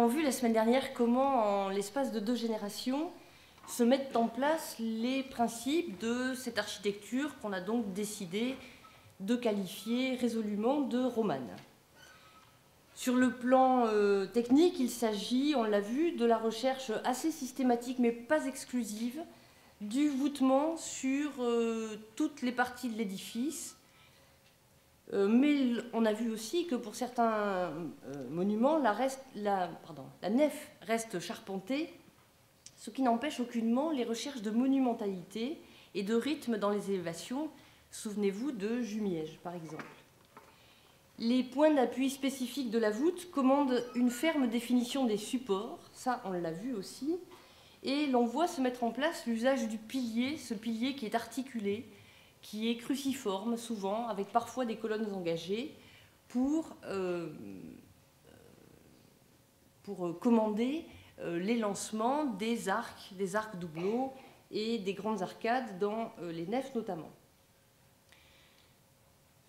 avons vu la semaine dernière comment, en l'espace de deux générations, se mettent en place les principes de cette architecture qu'on a donc décidé de qualifier résolument de romane. Sur le plan euh, technique, il s'agit, on l'a vu, de la recherche assez systématique mais pas exclusive du voûtement sur euh, toutes les parties de l'édifice. Euh, mais on a vu aussi que pour certains monuments, la, la nef reste charpentée, ce qui n'empêche aucunement les recherches de monumentalité et de rythme dans les élévations. Souvenez-vous de Jumièges, par exemple. Les points d'appui spécifiques de la voûte commandent une ferme définition des supports, ça on l'a vu aussi, et l'on voit se mettre en place l'usage du pilier, ce pilier qui est articulé, qui est cruciforme souvent, avec parfois des colonnes engagées, pour, euh, commander euh, les lancements des arcs, des arcs doubleaux et des grandes arcades dans euh, les nefs notamment.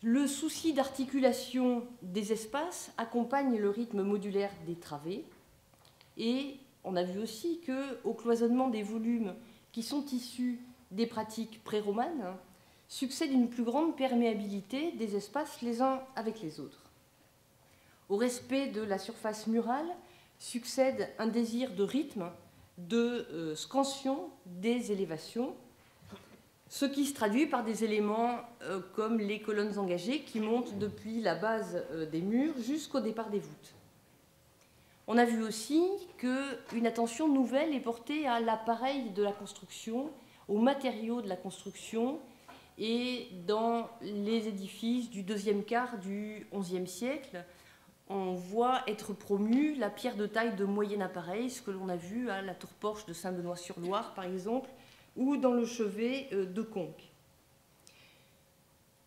Le souci d'articulation des espaces accompagne le rythme modulaire des travées et on a vu aussi que au cloisonnement des volumes qui sont issus des pratiques pré-romanes succède une plus grande perméabilité des espaces les uns avec les autres. Au respect de la surface murale succède un désir de rythme, de euh, scansion des élévations ce qui se traduit par des éléments euh, comme les colonnes engagées qui montent depuis la base euh, des murs jusqu'au départ des voûtes. On a vu aussi qu'une attention nouvelle est portée à l'appareil de la construction, aux matériaux de la construction, et dans les édifices du deuxième quart du XIe siècle, on voit être promue la pierre de taille de moyen appareil, ce que l'on a vu à la tour Porche de Saint-Benoît-sur-Loire, par exemple, ou dans le chevet euh, de Conques.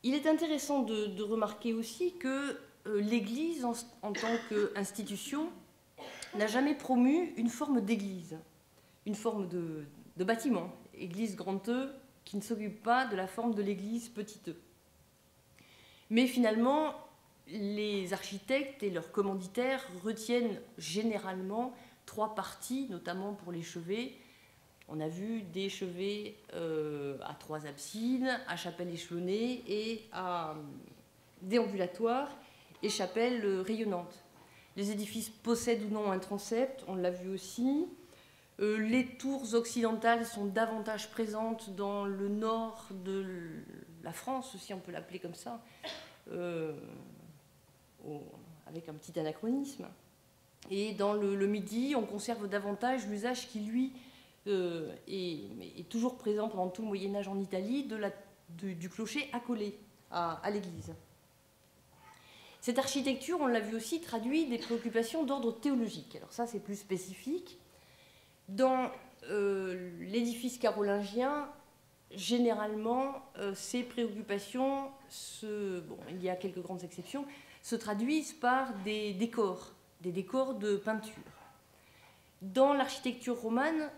Il est intéressant de, remarquer aussi que euh, l'Église, en, tant qu'institution, n'a jamais promu une forme d'église, une forme de, bâtiment, église grand E, qui ne s'occupe pas de la forme de l'église petit e. Mais finalement, les architectes et leurs commanditaires retiennent généralement trois parties, notamment pour les chevets, on a vu des chevets euh, à trois absides, à chapelle échelonnée et à euh, déambulatoire et chapelle euh, rayonnante. Les édifices possèdent ou non un transept, on l'a vu aussi. Les tours occidentales sont davantage présentes dans le nord de la France, si on peut l'appeler comme ça, avec un petit anachronisme. Et dans le midi, on conserve davantage l'usage qui, lui, euh, est, toujours présent pendant tout le Moyen Âge en Italie, du clocher accolé à l'église. Cette architecture, on l'a vu aussi, traduit des préoccupations d'ordre théologique. Alors ça, c'est plus spécifique. Dans euh, l'édifice carolingien, généralement, euh, ces préoccupations, bon, il y a quelques grandes exceptions, se traduisent par des décors, des décors de peinture. Dans l'architecture romane,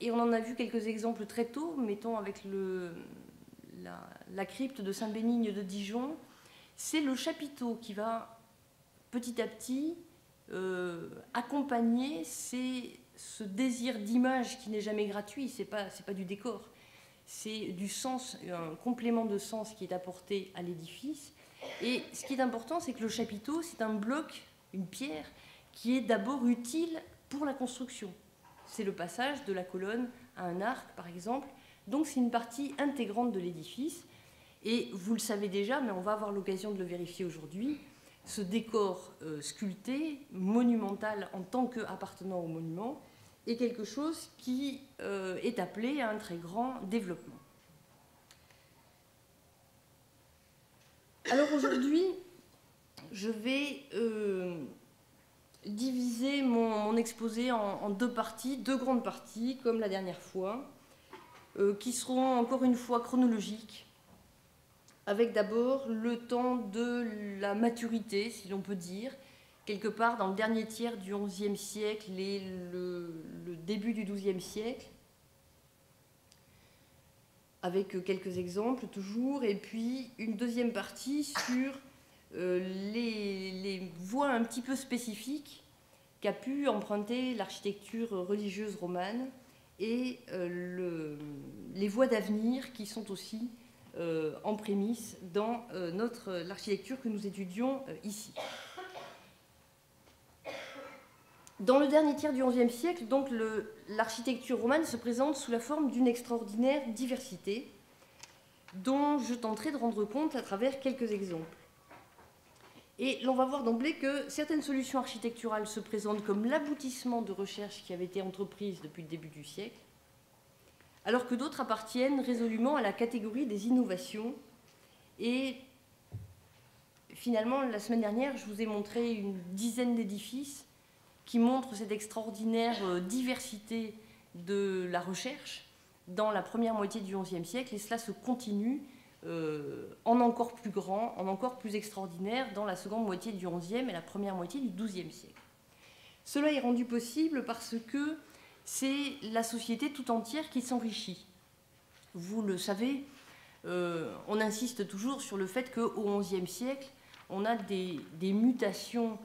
et on en a vu quelques exemples très tôt, mettons avec la, crypte de Saint-Bénigne de Dijon. C'est le chapiteau qui va petit à petit euh, accompagner ce désir d'image qui n'est jamais gratuit, ce n'est pas, pas du décor, c'est du sens, un complément de sens qui est apporté à l'édifice. Et ce qui est important, c'est que le chapiteau, c'est un bloc, une pierre, qui est d'abord utile pour la construction c'est le passage de la colonne à un arc, par exemple. Donc c'est une partie intégrante de l'édifice. Et vous le savez déjà, mais on va avoir l'occasion de le vérifier aujourd'hui, ce décor euh, sculpté, monumental en tant qu'appartenant au monument, est quelque chose qui euh, est appelé à un très grand développement. Alors aujourd'hui, je vais euh, diviser mon, exposé en, deux parties, deux grandes parties, comme la dernière fois, euh, qui seront encore une fois chronologiques, avec d'abord le temps de la maturité, si l'on peut dire, quelque part dans le dernier tiers du XIe siècle et le, début du XIIe siècle, avec quelques exemples toujours, et puis une deuxième partie sur euh, les, voies un petit peu spécifiques qu'a pu emprunter l'architecture religieuse romane et les voies d'avenir qui sont aussi en prémisse dans notre l'architecture que nous étudions ici. Dans le dernier tiers du XIe siècle, donc, l'architecture romane se présente sous la forme d'une extraordinaire diversité, dont je tenterai de rendre compte à travers quelques exemples. Et l'on va voir d'emblée que certaines solutions architecturales se présentent comme l'aboutissement de recherches qui avaient été entreprises depuis le début du siècle, alors que d'autres appartiennent résolument à la catégorie des innovations. Et finalement, la semaine dernière, je vous ai montré une dizaine d'édifices qui montre cette extraordinaire euh, diversité de la recherche dans la première moitié du XIe siècle, et cela se continue euh, en encore plus grand, en encore plus extraordinaire dans la seconde moitié du XIe et la première moitié du XIIe siècle. Cela est rendu possible parce que c'est la société tout entière qui s'enrichit. Vous le savez, euh, on insiste toujours sur le fait qu'au XIe siècle, on a des, des mutations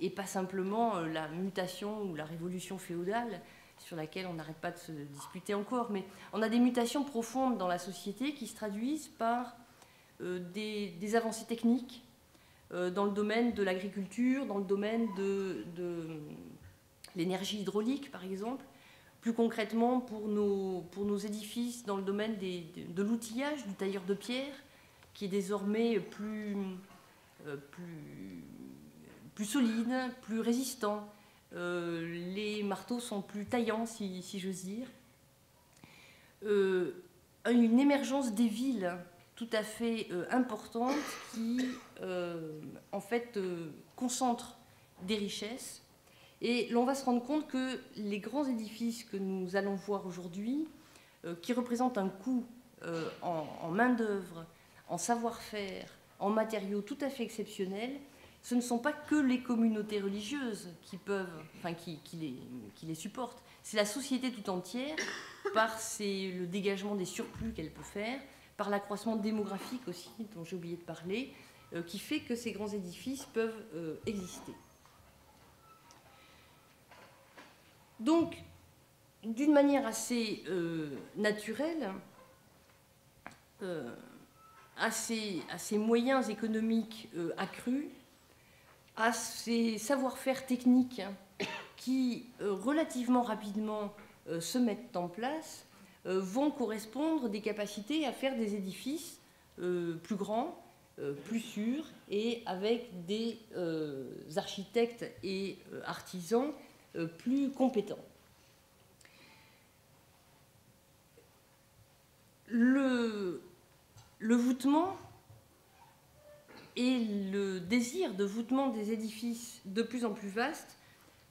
et pas simplement euh, la mutation ou la révolution féodale sur laquelle on n'arrête pas de se disputer encore, mais on a des mutations profondes dans la société qui se traduisent par euh, des, avancées techniques euh, dans le domaine de l'agriculture, dans le domaine de, l'énergie hydraulique, par exemple, plus concrètement pour nos, pour nos édifices dans le domaine de, l'outillage, du tailleur de pierre, qui est désormais plus, plus plus solide, plus résistant. Euh, les marteaux sont plus taillants, si, j'ose dire. Euh, une émergence des villes tout à fait euh, importante qui, en fait, concentre des richesses. Et l'on va se rendre compte que les grands édifices que nous allons voir aujourd'hui, qui représentent un coût en, en main-d'œuvre, en savoir-faire, en matériaux tout à fait exceptionnels, ce ne sont pas que les communautés religieuses qui peuvent, enfin qui, les, supportent, c'est la société tout entière par le dégagement des surplus qu'elle peut faire, par l'accroissement démographique aussi, dont j'ai oublié de parler, euh, qui fait que ces grands édifices peuvent euh, exister. Donc, d'une manière assez euh, naturelle, à ces, moyens économiques accrus, à ces savoir-faire techniques qui, euh, relativement rapidement, euh, se mettent en place, euh, vont correspondre des capacités à faire des édifices plus grands, plus sûrs et avec des architectes et artisans plus compétents. Le, le voûtement et le désir de voûtement des édifices de plus en plus vastes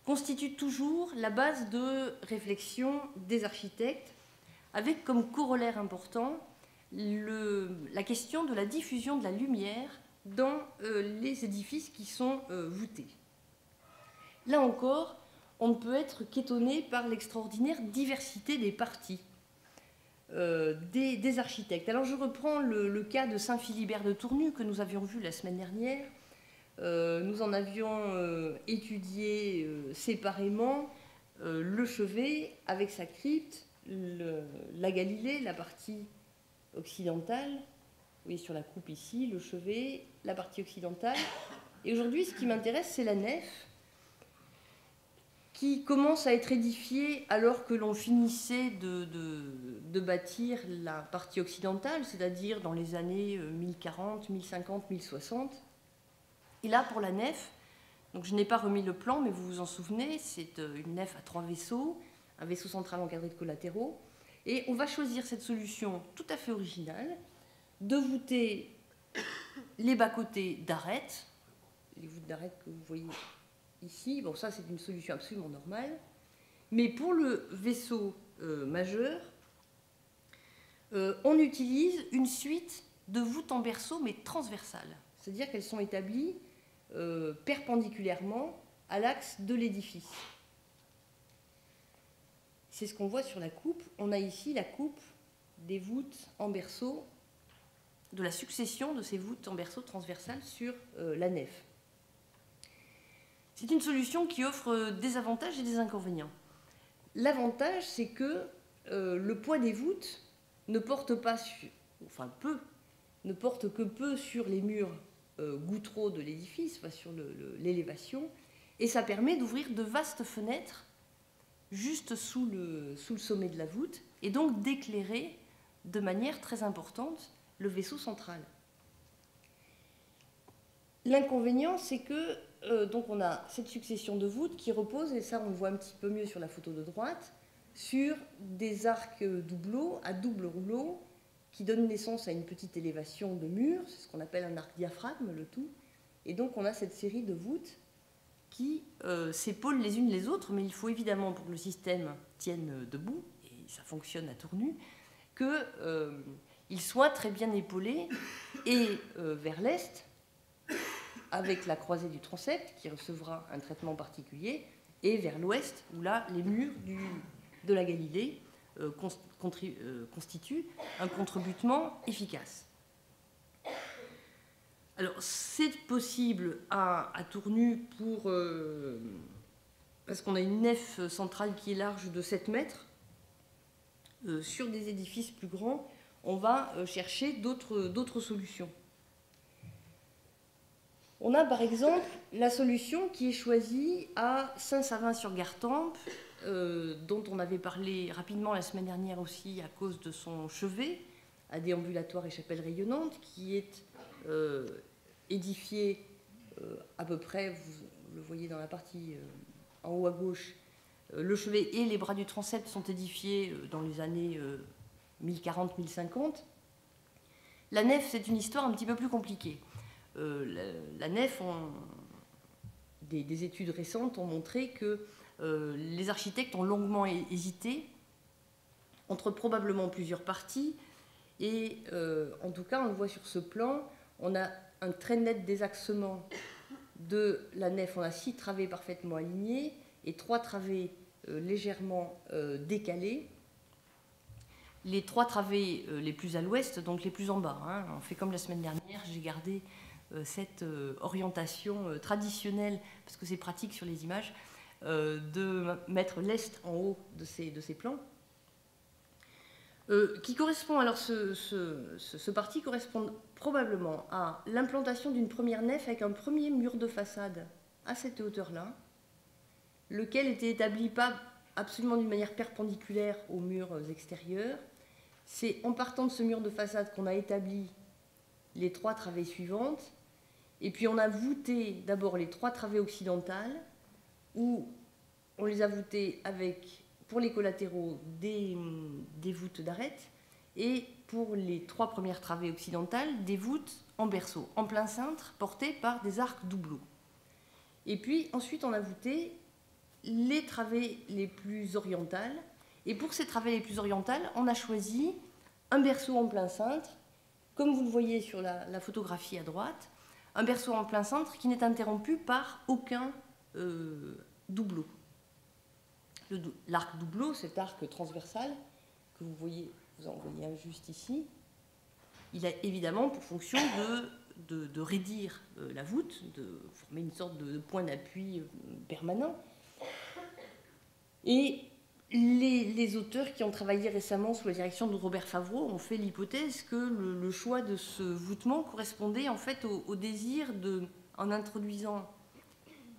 constitue toujours la base de réflexion des architectes, avec comme corollaire important la question de la diffusion de la lumière dans euh, les édifices qui sont euh, voûtés. Là encore, on ne peut être qu'étonné par l'extraordinaire diversité des parties euh, des, architectes. Alors je reprends le, cas de Saint-Philibert de Tournu que nous avions vu la semaine dernière. Euh, nous en avions euh, étudié séparément le chevet avec sa crypte, la Galilée, la partie occidentale. Vous voyez sur la coupe ici, le chevet, la partie occidentale. Et aujourd'hui, ce qui m'intéresse, c'est la nef qui commence à être édifié alors que l'on finissait de, de, bâtir la partie occidentale, c'est-à-dire dans les années 1040, 1050, 1060. Et là, pour la nef, donc je n'ai pas remis le plan, mais vous vous en souvenez, c'est euh, une nef à trois vaisseaux, un vaisseau central encadré de collatéraux. Et on va choisir cette solution tout à fait originale de voûter les bas-côtés d'arêtes, les voûtes d'arêtes que vous voyez ici. Bon, ça, c'est une solution absolument normale. Mais pour le vaisseau euh, majeur, euh, on utilise une suite de voûtes en berceau, mais transversales. C'est-à-dire qu'elles sont établies euh, perpendiculairement à l'axe de l'édifice. C'est ce qu'on voit sur la coupe. On a ici la coupe des voûtes en berceau, de la succession de ces voûtes en berceau transversales sur la nef. C'est une solution qui offre des avantages et des inconvénients. L'avantage, c'est que euh, le poids des voûtes ne porte pas, sur, enfin peu, ne porte que peu sur les murs euh, de l'édifice, enfin sur l'élévation, et ça permet d'ouvrir de vastes fenêtres juste sous le sommet de la voûte, et donc d'éclairer de manière très importante le vaisseau central. L'inconvénient, c'est que euh, donc on a cette succession de voûtes qui repose, et ça on le voit un petit peu mieux sur la photo de droite, sur des arcs doubleaux à double rouleau qui donnent naissance à une petite élévation de mur, c'est ce qu'on appelle un arc diaphragme, le tout. Et donc on a cette série de voûtes qui euh, s'épaulent les unes les autres, mais il faut évidemment pour que le système tienne debout, et ça fonctionne à tour nu, qu'il euh, soit très bien épaulé et vers l'est, avec la croisée du transept qui recevra un traitement particulier, et vers l'ouest, où là, les murs de la Galilée euh, euh, constituent un contrebutement efficace. Alors, c'est possible à, à Tournu pour, euh, parce qu'on a une nef centrale qui est large de 7 mètres. sur des édifices plus grands, on va chercher d'autres solutions. On a par exemple la solution qui est choisie à Saint-Savin-sur-Gartempe, euh, dont on avait parlé rapidement la semaine dernière aussi à cause de son chevet à déambulatoire et chapelle rayonnante, qui est euh, édifié euh, à peu près, vous le voyez dans la partie en haut à gauche, le chevet et les bras du transept sont édifiés dans les années 1040-1050. La nef, c'est une histoire un petit peu plus compliquée. Euh, la, nef, des, études récentes ont montré que euh, les architectes ont longuement hésité entre probablement plusieurs parties. Et euh, en tout cas, on le voit sur ce plan, on a un très net désaxement de la nef. On a six travées parfaitement alignées et trois travées légèrement décalées. Les trois travées les plus à l'ouest, donc les plus en bas. Hein. On fait comme la semaine dernière, j'ai gardé cette euh, orientation euh, traditionnelle, parce que c'est pratique sur les images, de mettre l'Est en haut de ces, de ces plans. qui correspond, alors ce, ce, parti correspond probablement à l'implantation d'une première nef avec un premier mur de façade à cette hauteur-là, lequel était établi pas absolument d'une manière perpendiculaire aux murs extérieurs. C'est en partant de ce mur de façade qu'on a établi les trois travées suivantes, et puis on a voûté d'abord les trois travées occidentales, où on les a voûtées avec, pour les collatéraux, des, voûtes d'arête, et pour les trois premières travées occidentales, des voûtes en berceau, en plein cintre, portées par des arcs doubleaux. Et puis ensuite on a voûté les travées les plus orientales, et pour ces travées les plus orientales, on a choisi un berceau en plein cintre, comme vous le voyez sur la photographie à droite, un berceau en plein centre qui n'est interrompu par aucun euh, doubleau. L'arc doubleau, cet arc transversal que vous voyez, vous en voyez un juste ici, il a évidemment pour fonction de, de, raidir euh, la voûte, de former une sorte de point d'appui euh, permanent. Les, auteurs qui ont travaillé récemment sous la direction de Robert Favreau ont fait l'hypothèse que le, choix de ce voûtement correspondait en fait au, désir de, en introduisant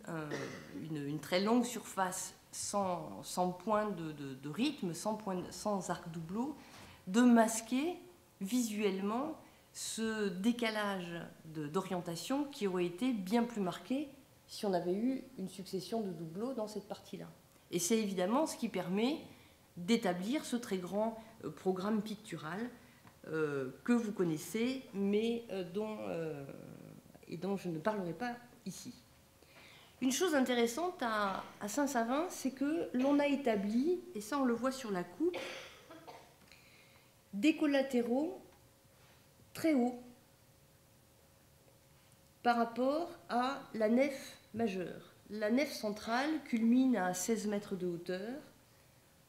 euh, une, très longue surface sans, point de, rythme, sans, point, sans arc doubleau, de masquer visuellement ce décalage d'orientation qui aurait été bien plus marqué si on avait eu une succession de doubleaux dans cette partie-là. Et c'est évidemment ce qui permet d'établir ce très grand euh, programme pictural euh, que vous connaissez, mais euh, dont, et dont je ne parlerai pas ici. Une chose intéressante à, à Saint-Savin, c'est que l'on a établi, et ça on le voit sur la coupe, des collatéraux très hauts par rapport à la nef majeure la nef centrale culmine à 16 mètres de hauteur,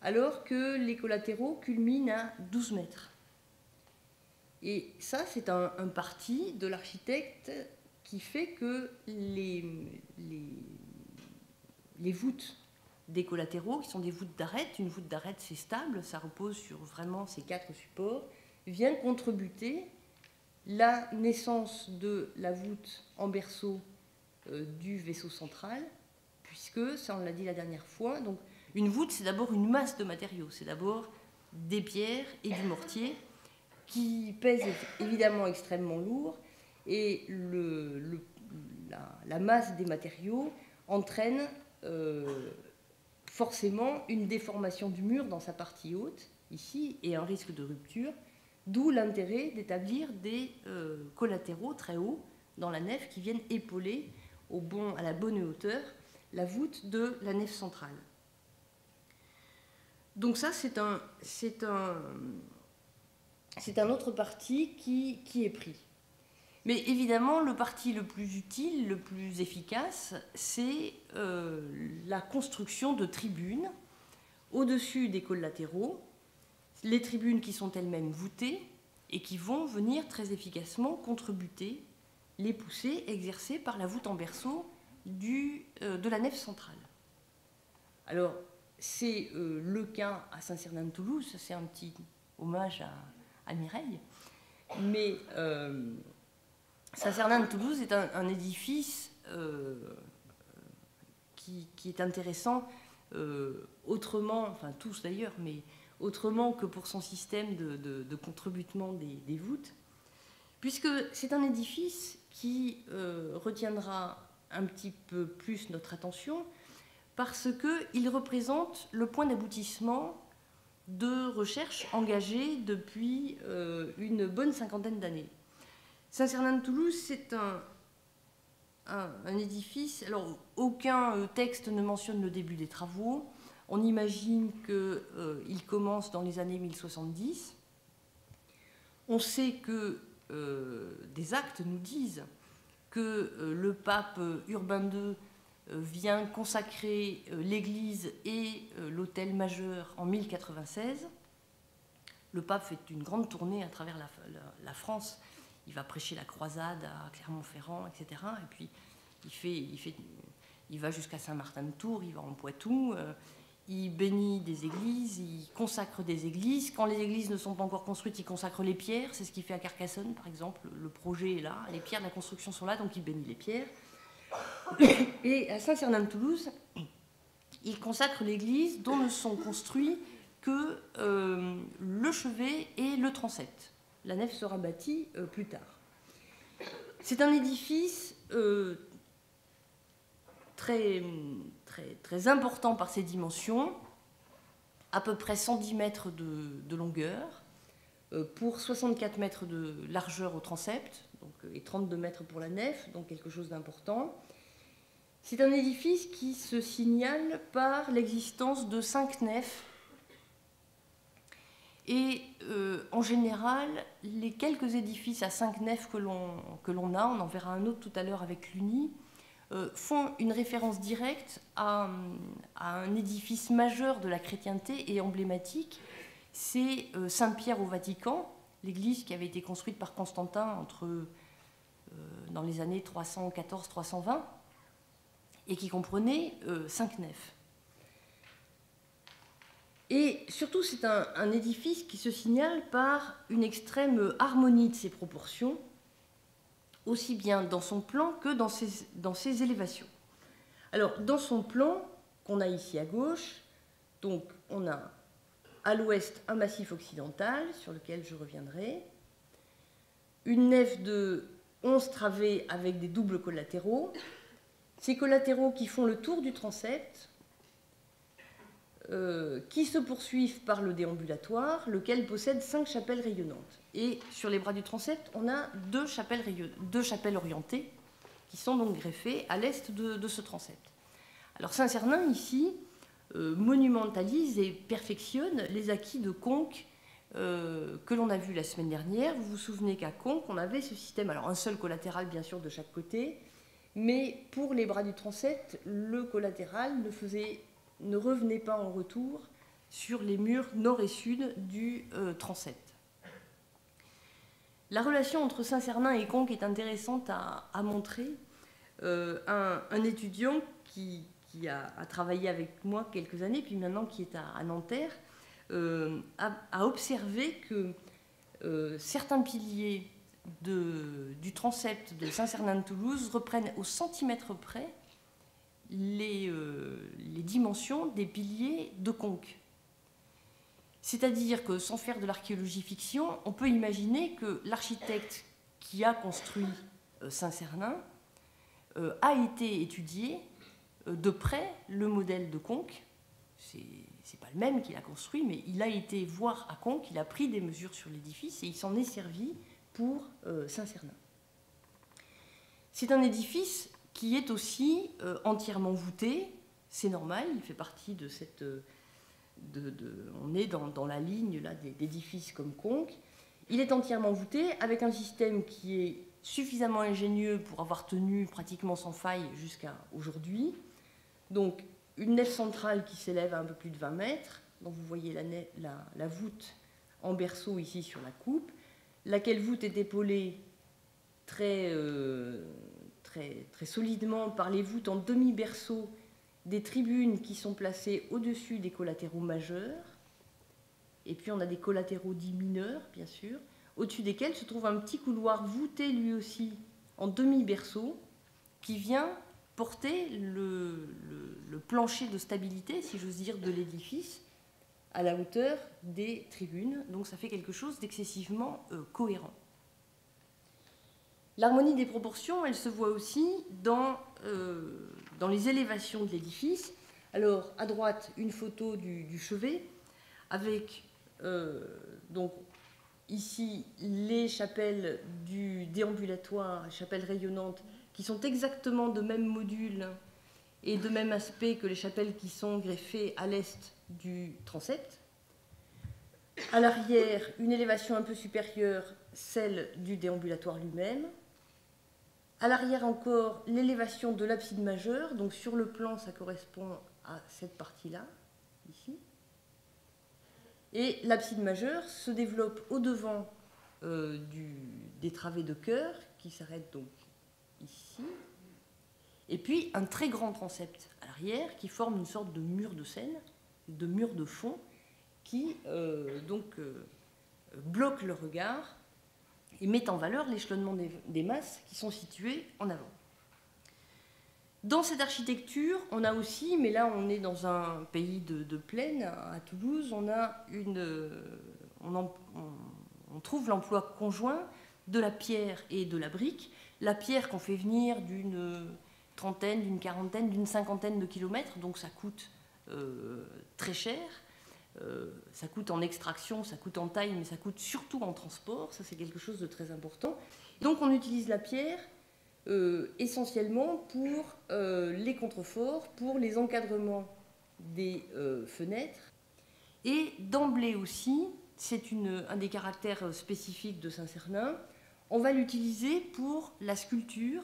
alors que les collatéraux culminent à 12 mètres. Et ça, c'est un, parti de l'architecte qui fait que les, voûtes des collatéraux, qui sont des voûtes d'arête. Une voûte d'arête, c'est stable, ça repose sur vraiment ces quatre supports, vient contrebuter la naissance de la voûte en berceau du vaisseau central, puisque, ça on l'a dit la dernière fois, donc une voûte c'est d'abord une masse de matériaux, c'est d'abord des pierres et du mortier qui pèsent évidemment extrêmement lourd et la, masse des matériaux entraîne euh, forcément une déformation du mur dans sa partie haute, ici, et un risque de rupture, d'où l'intérêt d'établir des euh, collatéraux très hauts dans la nef qui viennent épauler bon, à la bonne hauteur la voûte de la nef centrale. Donc ça, c'est un, c'est un, c'est un autre parti qui, qui est pris. Mais évidemment, le parti le plus utile, le plus efficace, c'est euh, la construction de tribunes au-dessus des collatéraux, les tribunes qui sont elles-mêmes voûtées et qui vont venir très efficacement contrebuter les poussées exercées par la voûte en berceau du, euh, de la nef centrale. Alors, c'est euh, le cas à Saint-Cernin-de-Toulouse, c'est un petit hommage à, Mireille, mais Saint-Cernin-de-Toulouse est un, édifice euh, qui, est intéressant euh, autrement, enfin tous d'ailleurs, mais autrement que pour son système de, contrebutement des, voûtes, puisque c'est un édifice qui euh, retiendra un petit peu plus notre attention parce qu'il représente le point d'aboutissement de recherches engagées depuis une bonne cinquantaine d'années. Saint-Cernin-de-Toulouse, c'est un, un, édifice. Alors, aucun euh, texte ne mentionne le début des travaux. On imagine qu'il euh, commence dans les années 1070. On sait que euh, des actes nous disent que le pape Urbain II vient consacrer l'église et l'hôtel majeur en 1096. Le pape fait une grande tournée à travers la France il va prêcher la croisade à Clermont-Ferrand, etc. Et puis il, fait, il, fait, il va jusqu'à Saint-Martin-de-Tours, il va en Poitou, euh, il bénit des églises, il consacre des églises. Quand les églises ne sont pas encore construites, il consacre les pierres. C'est ce qu'il fait à Carcassonne, par exemple. Le projet est là, les pierres de la construction sont là, donc il bénit les pierres. Et à Saint-Cernin-de-Toulouse, il consacre l'église dont ne sont construits que euh, le chevet et le transept la nef sera bâtie euh, plus tard. C'est un édifice euh, très, très, important par ses dimensions, à peu près 110 mètres de, longueur, euh, pour 64 mètres de largeur au transept, donc, et 32 mètres pour la nef, donc quelque chose d'important. C'est un édifice qui se signale par l'existence de cinq nefs et euh, en général, les quelques édifices à cinq nefs que l'on a, on en verra un autre tout à l'heure avec l'Uni, euh, font une référence directe à, un édifice majeur de la chrétienté et emblématique. C'est euh, Saint-Pierre au Vatican, l'église qui avait été construite par Constantin entre, dans les années 314-320 et qui comprenait cinq nefs. Et surtout, c'est un, édifice qui se signale par une extrême harmonie de ses proportions, aussi bien dans son plan que dans ses, élévations. Alors, dans son plan, qu'on a ici à gauche, on a à l'ouest un massif occidental, sur lequel je reviendrai, une nef de 11 travées avec des doubles collatéraux, ces collatéraux qui font le tour du transept, euh, qui se poursuivent par le déambulatoire, lequel possède cinq chapelles rayonnantes. Et sur les bras du transept, on a deux chapelles, deux chapelles orientées qui sont donc greffées à l'est de, ce transept. Alors Saint-Cernin, ici, euh, monumentalise et perfectionne les acquis de Conques euh, que l'on a vu la semaine dernière. Vous vous souvenez qu'à Conques, on avait ce système, alors un seul collatéral bien sûr de chaque côté, mais pour les bras du transept, le collatéral ne faisait ne revenait pas en retour sur les murs nord et sud du euh, transept. La relation entre Saint-Cernin et Conques est intéressante à, montrer. Euh, un, étudiant qui, a, travaillé avec moi quelques années, puis maintenant qui est à, Nanterre, a, observé que certains piliers du transept de Saint-Cernin-de-Toulouse reprennent au centimètre près les, les, dimensions des piliers de Conques. C'est-à-dire que sans faire de l'archéologie fiction, on peut imaginer que l'architecte qui a construit euh, Saint-Cernin euh, a été étudié euh, de près le modèle de Conques. C'est n'est pas le même qu'il a construit, mais il a été voir à Conques, il a pris des mesures sur l'édifice et il s'en est servi pour Saint-Cernin. C'est un édifice qui est aussi entièrement voûté, c'est normal, il fait partie de cette on est dans, la ligne d'édifices comme Conques. Il est entièrement voûté avec un système qui est suffisamment ingénieux pour avoir tenu pratiquement sans faille jusqu'à aujourd'hui. Donc une nef centrale qui s'élève à un peu plus de 20 mètres, dont vous voyez la, voûte en berceau ici sur la coupe, laquelle voûte est épaulée très, euh, très, solidement par les voûtes en demi-berceau des tribunes qui sont placées au-dessus des collatéraux majeurs, et puis on a des collatéraux dits mineurs, bien sûr, au-dessus desquels se trouve un petit couloir voûté lui aussi en demi-berceau, qui vient porter le, plancher de stabilité, si j'ose dire, de l'édifice à la hauteur des tribunes. Donc ça fait quelque chose d'excessivement euh, cohérent. L'harmonie des proportions, elle se voit aussi dans euh, dans les élévations de l'édifice. Alors, à droite, une photo du, chevet, avec euh, donc ici les chapelles du déambulatoire, chapelles rayonnantes, qui sont exactement de même module et de même aspect que les chapelles qui sont greffées à l'est du transept. À l'arrière, une élévation un peu supérieure, celle du déambulatoire lui-même. À l'arrière encore, l'élévation de l'abside majeure. Donc sur le plan, ça correspond à cette partie-là, ici. Et l'abside majeure se développe au-devant euh, des travées de chœur, qui s'arrêtent donc ici. Et puis un très grand transept à l'arrière, qui forme une sorte de mur de scène, de mur de fond, qui euh, donc euh, bloque le regard et met en valeur l'échelonnement des, masses qui sont situées en avant. Dans cette architecture, on a aussi, mais là on est dans un pays de, plaine, à Toulouse, on, a une, on, trouve l'emploi conjoint de la pierre et de la brique. La pierre qu'on fait venir d'une trentaine, d'une quarantaine, d'une cinquantaine de kilomètres, donc ça coûte euh, très cher. Euh, ça coûte en extraction, ça coûte en taille, mais ça coûte surtout en transport. Ça, c'est quelque chose de très important. Donc, on utilise la pierre euh, essentiellement pour euh, les contreforts, pour les encadrements des fenêtres. Et d'emblée aussi, c'est un des caractères spécifiques de Saint-Cernin, on va l'utiliser pour la sculpture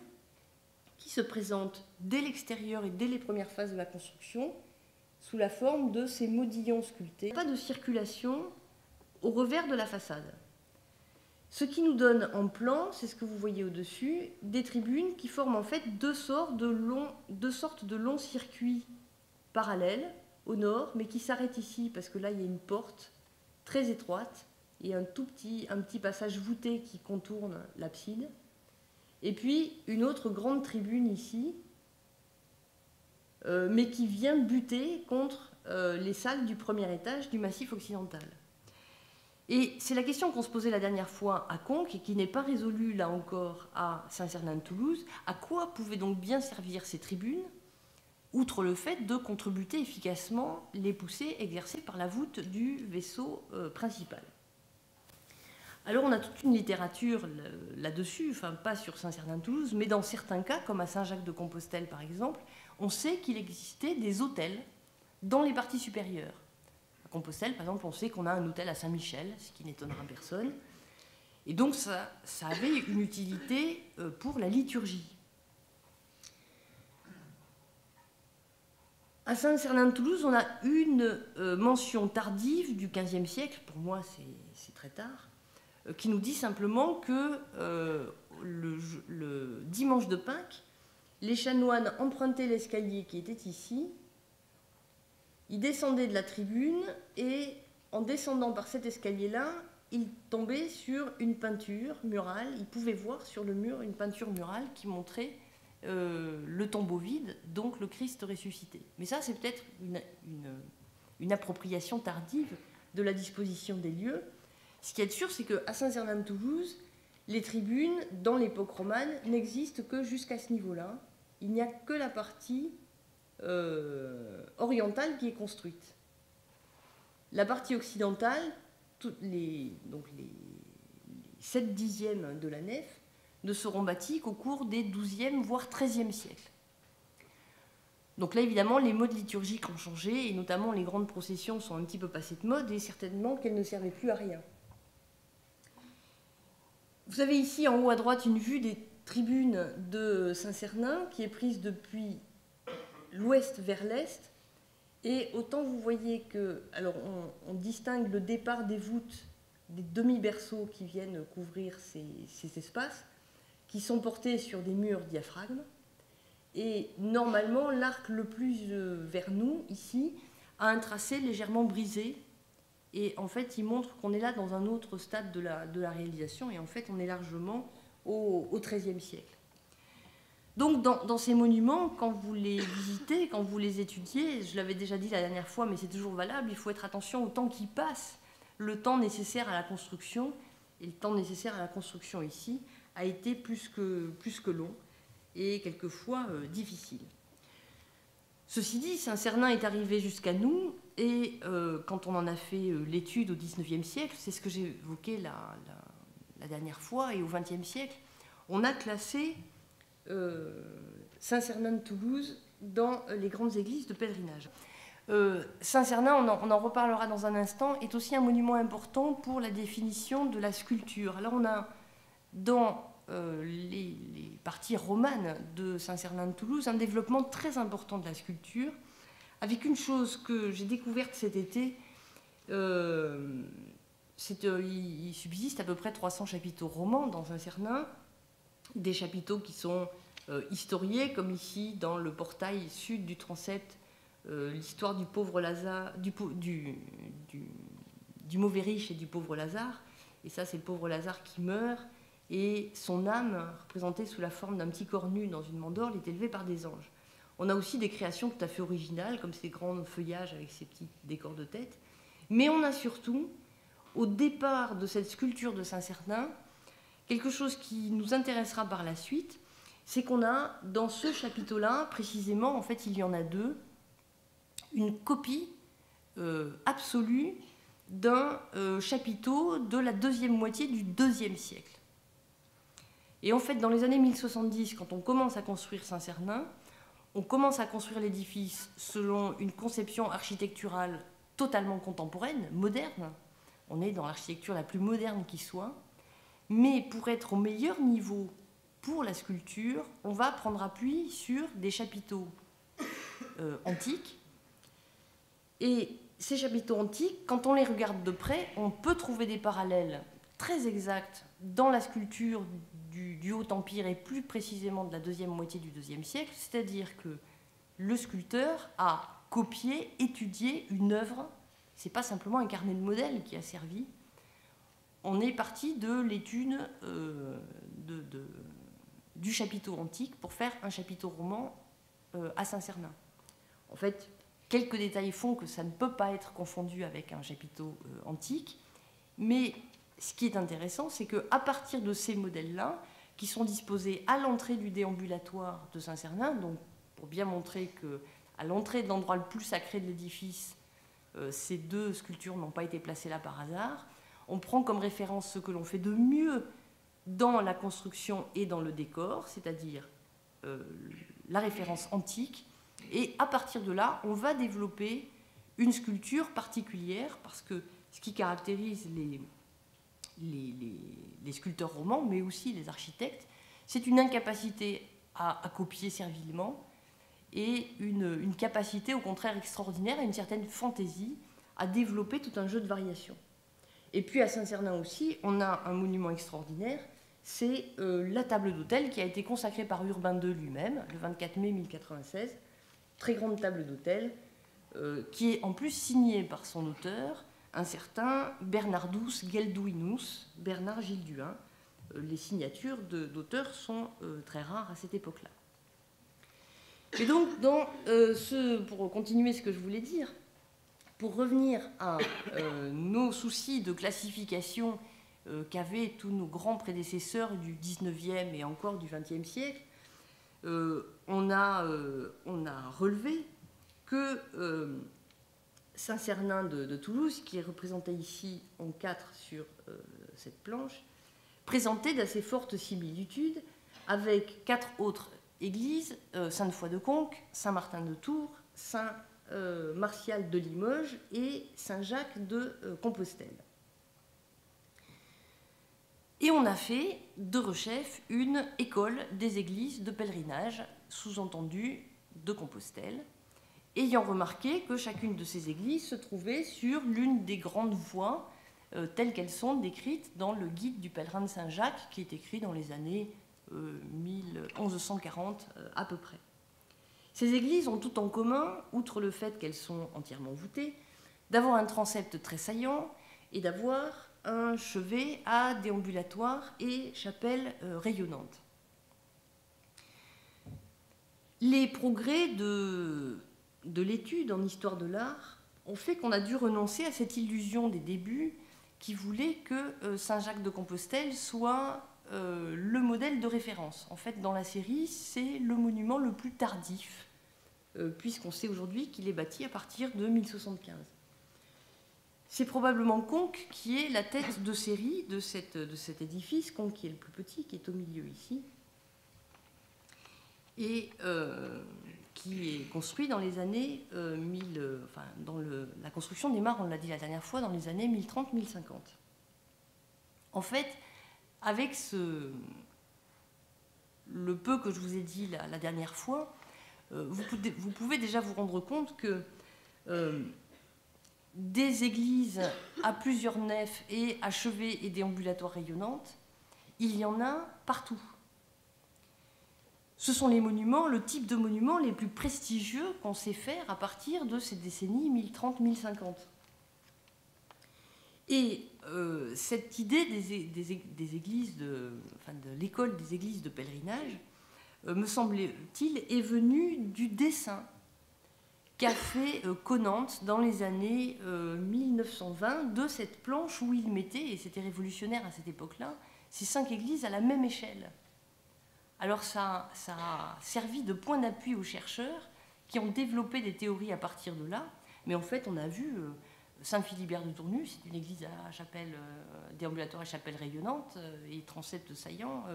qui se présente dès l'extérieur et dès les premières phases de la construction, sous la forme de ces modillons sculptés. Pas de circulation au revers de la façade. Ce qui nous donne en plan, c'est ce que vous voyez au-dessus, des tribunes qui forment en fait deux sortes de longs, deux sortes de longs circuits parallèles au nord, mais qui s'arrêtent ici parce que là il y a une porte très étroite et un tout petit, un petit passage voûté qui contourne l'abside. Et puis une autre grande tribune ici euh, mais qui vient buter contre euh, les salles du premier étage du massif occidental. Et c'est la question qu'on se posait la dernière fois à Conques et qui n'est pas résolue là encore à Saint-Cernin-de-Toulouse. À quoi pouvaient donc bien servir ces tribunes, outre le fait de contribuer efficacement les poussées exercées par la voûte du vaisseau euh, principal? Alors on a toute une littérature là-dessus, enfin pas sur Saint-Cernin-de-Toulouse, mais dans certains cas, comme à Saint-Jacques-de-Compostelle par exemple, on sait qu'il existait des hôtels dans les parties supérieures. À Compostelle, par exemple, on sait qu'on a un hôtel à Saint-Michel, ce qui n'étonnera personne. Et donc ça, avait une utilité euh, pour la liturgie. À Saint-Cernin-de-Toulouse, on a une euh, mention tardive du XVe siècle, pour moi c'est très tard, euh, qui nous dit simplement que le, dimanche de Pâques, les chanoines empruntaient l'escalier qui était ici, ils descendaient de la tribune et en descendant par cet escalier-là, ils tombaient sur une peinture murale, ils pouvaient voir sur le mur une peinture murale qui montrait euh, le tombeau vide, donc le Christ ressuscité. Mais ça, c'est peut-être une, appropriation tardive de la disposition des lieux. Ce qui est sûr, c'est qu'à Saint-Cernin-de-Toulouse, les tribunes, dans l'époque romane, n'existent que jusqu'à ce niveau-là. Il n'y a que la partie euh, orientale qui est construite. La partie occidentale, les, donc les, 7 dixièmes de la nef, ne seront bâtis qu'au cours des 12e, voire 13e siècles. Donc là, évidemment, les modes liturgiques ont changé, et notamment les grandes processions sont un petit peu passées de mode, et certainement qu'elles ne servaient plus à rien. Vous avez ici en haut à droite une vue des tribunes de Saint-Cernin qui est prise depuis l'ouest vers l'est. Et autant vous voyez que, alors on, distingue le départ des voûtes des demi-berceaux qui viennent couvrir ces, ces, espaces, qui sont portés sur des murs diaphragmes. Et normalement, l'arc le plus euh, vers nous, ici, a un tracé légèrement brisé et en fait, il montre qu'on est là dans un autre stade de la, de la réalisation, et en fait, on est largement au XIIIe siècle. Donc, dans, ces monuments, quand vous les visitez, quand vous les étudiez, je l'avais déjà dit la dernière fois, mais c'est toujours valable, il faut être attention au temps qui passe, le temps nécessaire à la construction, et le temps nécessaire à la construction ici a été plus que, plus que long et quelquefois euh, difficile. Ceci dit, Saint-Cernin est arrivé jusqu'à nous, et euh, quand on en a fait euh, l'étude au XIXe siècle, c'est ce que j'ai évoqué la, dernière fois, et au XXe siècle, on a classé euh, Saint-Cernin de Toulouse dans les grandes églises de pèlerinage. Saint-Cernin, on, en reparlera dans un instant, est aussi un monument important pour la définition de la sculpture. Alors on a dans euh, les, parties romanes de Saint-Cernin de Toulouse, un développement très important de la sculpture, avec une chose que j'ai découverte cet été. Euh, euh, il, subsiste à peu près 300 chapiteaux romans dans Saint-Cernin, des chapiteaux qui sont historiés, comme ici dans le portail sud du transept, l'histoire du pauvre Lazare, du, du mauvais riche et du pauvre Lazare. Et ça, c'est le pauvre Lazare qui meurt et son âme, représentée sous la forme d'un petit corps nu dans une mandorle, est élevée par des anges. On a aussi des créations tout à fait originales, comme ces grands feuillages avec ces petits décors de tête. Mais on a surtout, au départ de cette sculpture de Saint-Cernin, quelque chose qui nous intéressera par la suite, c'est qu'on a dans ce chapiteau-là, précisément, en fait il y en a deux, une copie euh, absolue d'un euh, chapiteau de la deuxième moitié du deuxième siècle. Et en fait, dans les années 1070, quand on commence à construire Saint-Cernin, on commence à construire l'édifice selon une conception architecturale totalement contemporaine, moderne. On est dans l'architecture la plus moderne qui soit. Mais pour être au meilleur niveau pour la sculpture, on va prendre appui sur des chapiteaux euh, antiques. Et ces chapiteaux antiques, quand on les regarde de près, on peut trouver des parallèles très exacts dans la sculpture du, Haut Empire et plus précisément de la deuxième moitié du deuxième siècle, c'est-à-dire que le sculpteur a copié, étudié une œuvre. C'est pas simplement un carnet de modèles qui a servi. On est parti de l'étude euh, du chapiteau antique pour faire un chapiteau roman euh, à Saint-Cernin. En fait, quelques détails font que ça ne peut pas être confondu avec un chapiteau euh, antique, mais ce qui est intéressant, c'est qu'à partir de ces modèles-là, qui sont disposés à l'entrée du déambulatoire de Saint-Cernin, donc pour bien montrer que à l'entrée de l'endroit le plus sacré de l'édifice, ces deux sculptures n'ont pas été placées là par hasard. On prend comme référence ce que l'on fait de mieux dans la construction et dans le décor, c'est-à-dire euh, la référence antique, et à partir de là, on va développer une sculpture particulière, parce que ce qui caractérise les, les, sculpteurs romans, mais aussi les architectes, c'est une incapacité à, copier servilement et une, capacité au contraire extraordinaire et une certaine fantaisie à développer tout un jeu de variations. Et puis à Saint-Cernin aussi, on a un monument extraordinaire c'est la table d'autel qui a été consacrée par Urbain II lui-même, le 24 mai 1096. Très grande table d'autel, qui est en plus signée par son auteur, un certain Bernardus Gelduinus, Bernard Gilduin. Les signatures d'auteurs sont très rares à cette époque-là. Et donc, dans, ce, pour continuer ce que je voulais dire, pour revenir à euh, nos soucis de classification euh, qu'avaient tous nos grands prédécesseurs du 19e et encore du 20e siècle, euh, on, a, on, a, relevé que Saint-Cernin de, Toulouse, qui est représenté ici en quatre sur cette planche, présentait d'assez fortes similitudes avec quatre autres églises, Sainte-Foy de Conques, Saint-Martin de Tours, Saint euh, de Limoges et Saint-Jacques de euh, Compostelle. Et on a fait de Rechef une école des églises de pèlerinage, sous-entendu de Compostelle, ayant remarqué que chacune de ces églises se trouvait sur l'une des grandes voies euh, telles qu'elles sont décrites dans le guide du pèlerin de Saint-Jacques, qui est écrit dans les années 1140 à peu près. Ces églises ont tout en commun, outre le fait qu'elles sont entièrement voûtées, d'avoir un transept très saillant et d'avoir un chevet à déambulatoire et chapelle euh, rayonnante. Les progrès de, de l'étude en histoire de l'art ont fait qu'on a dû renoncer à cette illusion des débuts qui voulait que euh, Saint-Jacques de Compostelle soit euh, le modèle de référence. En fait, dans la série, c'est le monument le plus tardif, euh, puisqu'on sait aujourd'hui qu'il est bâti à partir de 1075. C'est probablement Conques qui est la tête de série de, cet édifice, Conques qui est le plus petit, qui est au milieu ici, et euh, qui est construit dans les années 1000, enfin, la construction démarre, on l'a dit la dernière fois, dans les années 1030-1050. En fait, avec le peu que je vous ai dit la, dernière fois, euh, vous, pouvez déjà vous rendre compte que euh, des églises à plusieurs nefs et achevées et déambulatoires rayonnantes, il y en a partout. Ce sont les monuments, le type de monuments les plus prestigieux qu'on sait faire à partir de ces décennies 1030-1050. Et euh, cette idée des, églises, de, de l'école des églises de pèlerinage, euh, me semble-t-il, est venue du dessin qu'a fait euh, Conante dans les années 1920 de cette planche où il mettait, et c'était révolutionnaire à cette époque-là, ces cinq églises à la même échelle. Alors ça a servi de point d'appui aux chercheurs qui ont développé des théories à partir de là, mais en fait on a vu Saint-Philibert de Tournu, c'est une église à chapelle euh, déambulatoire à chapelle rayonnante euh, et transept saillant.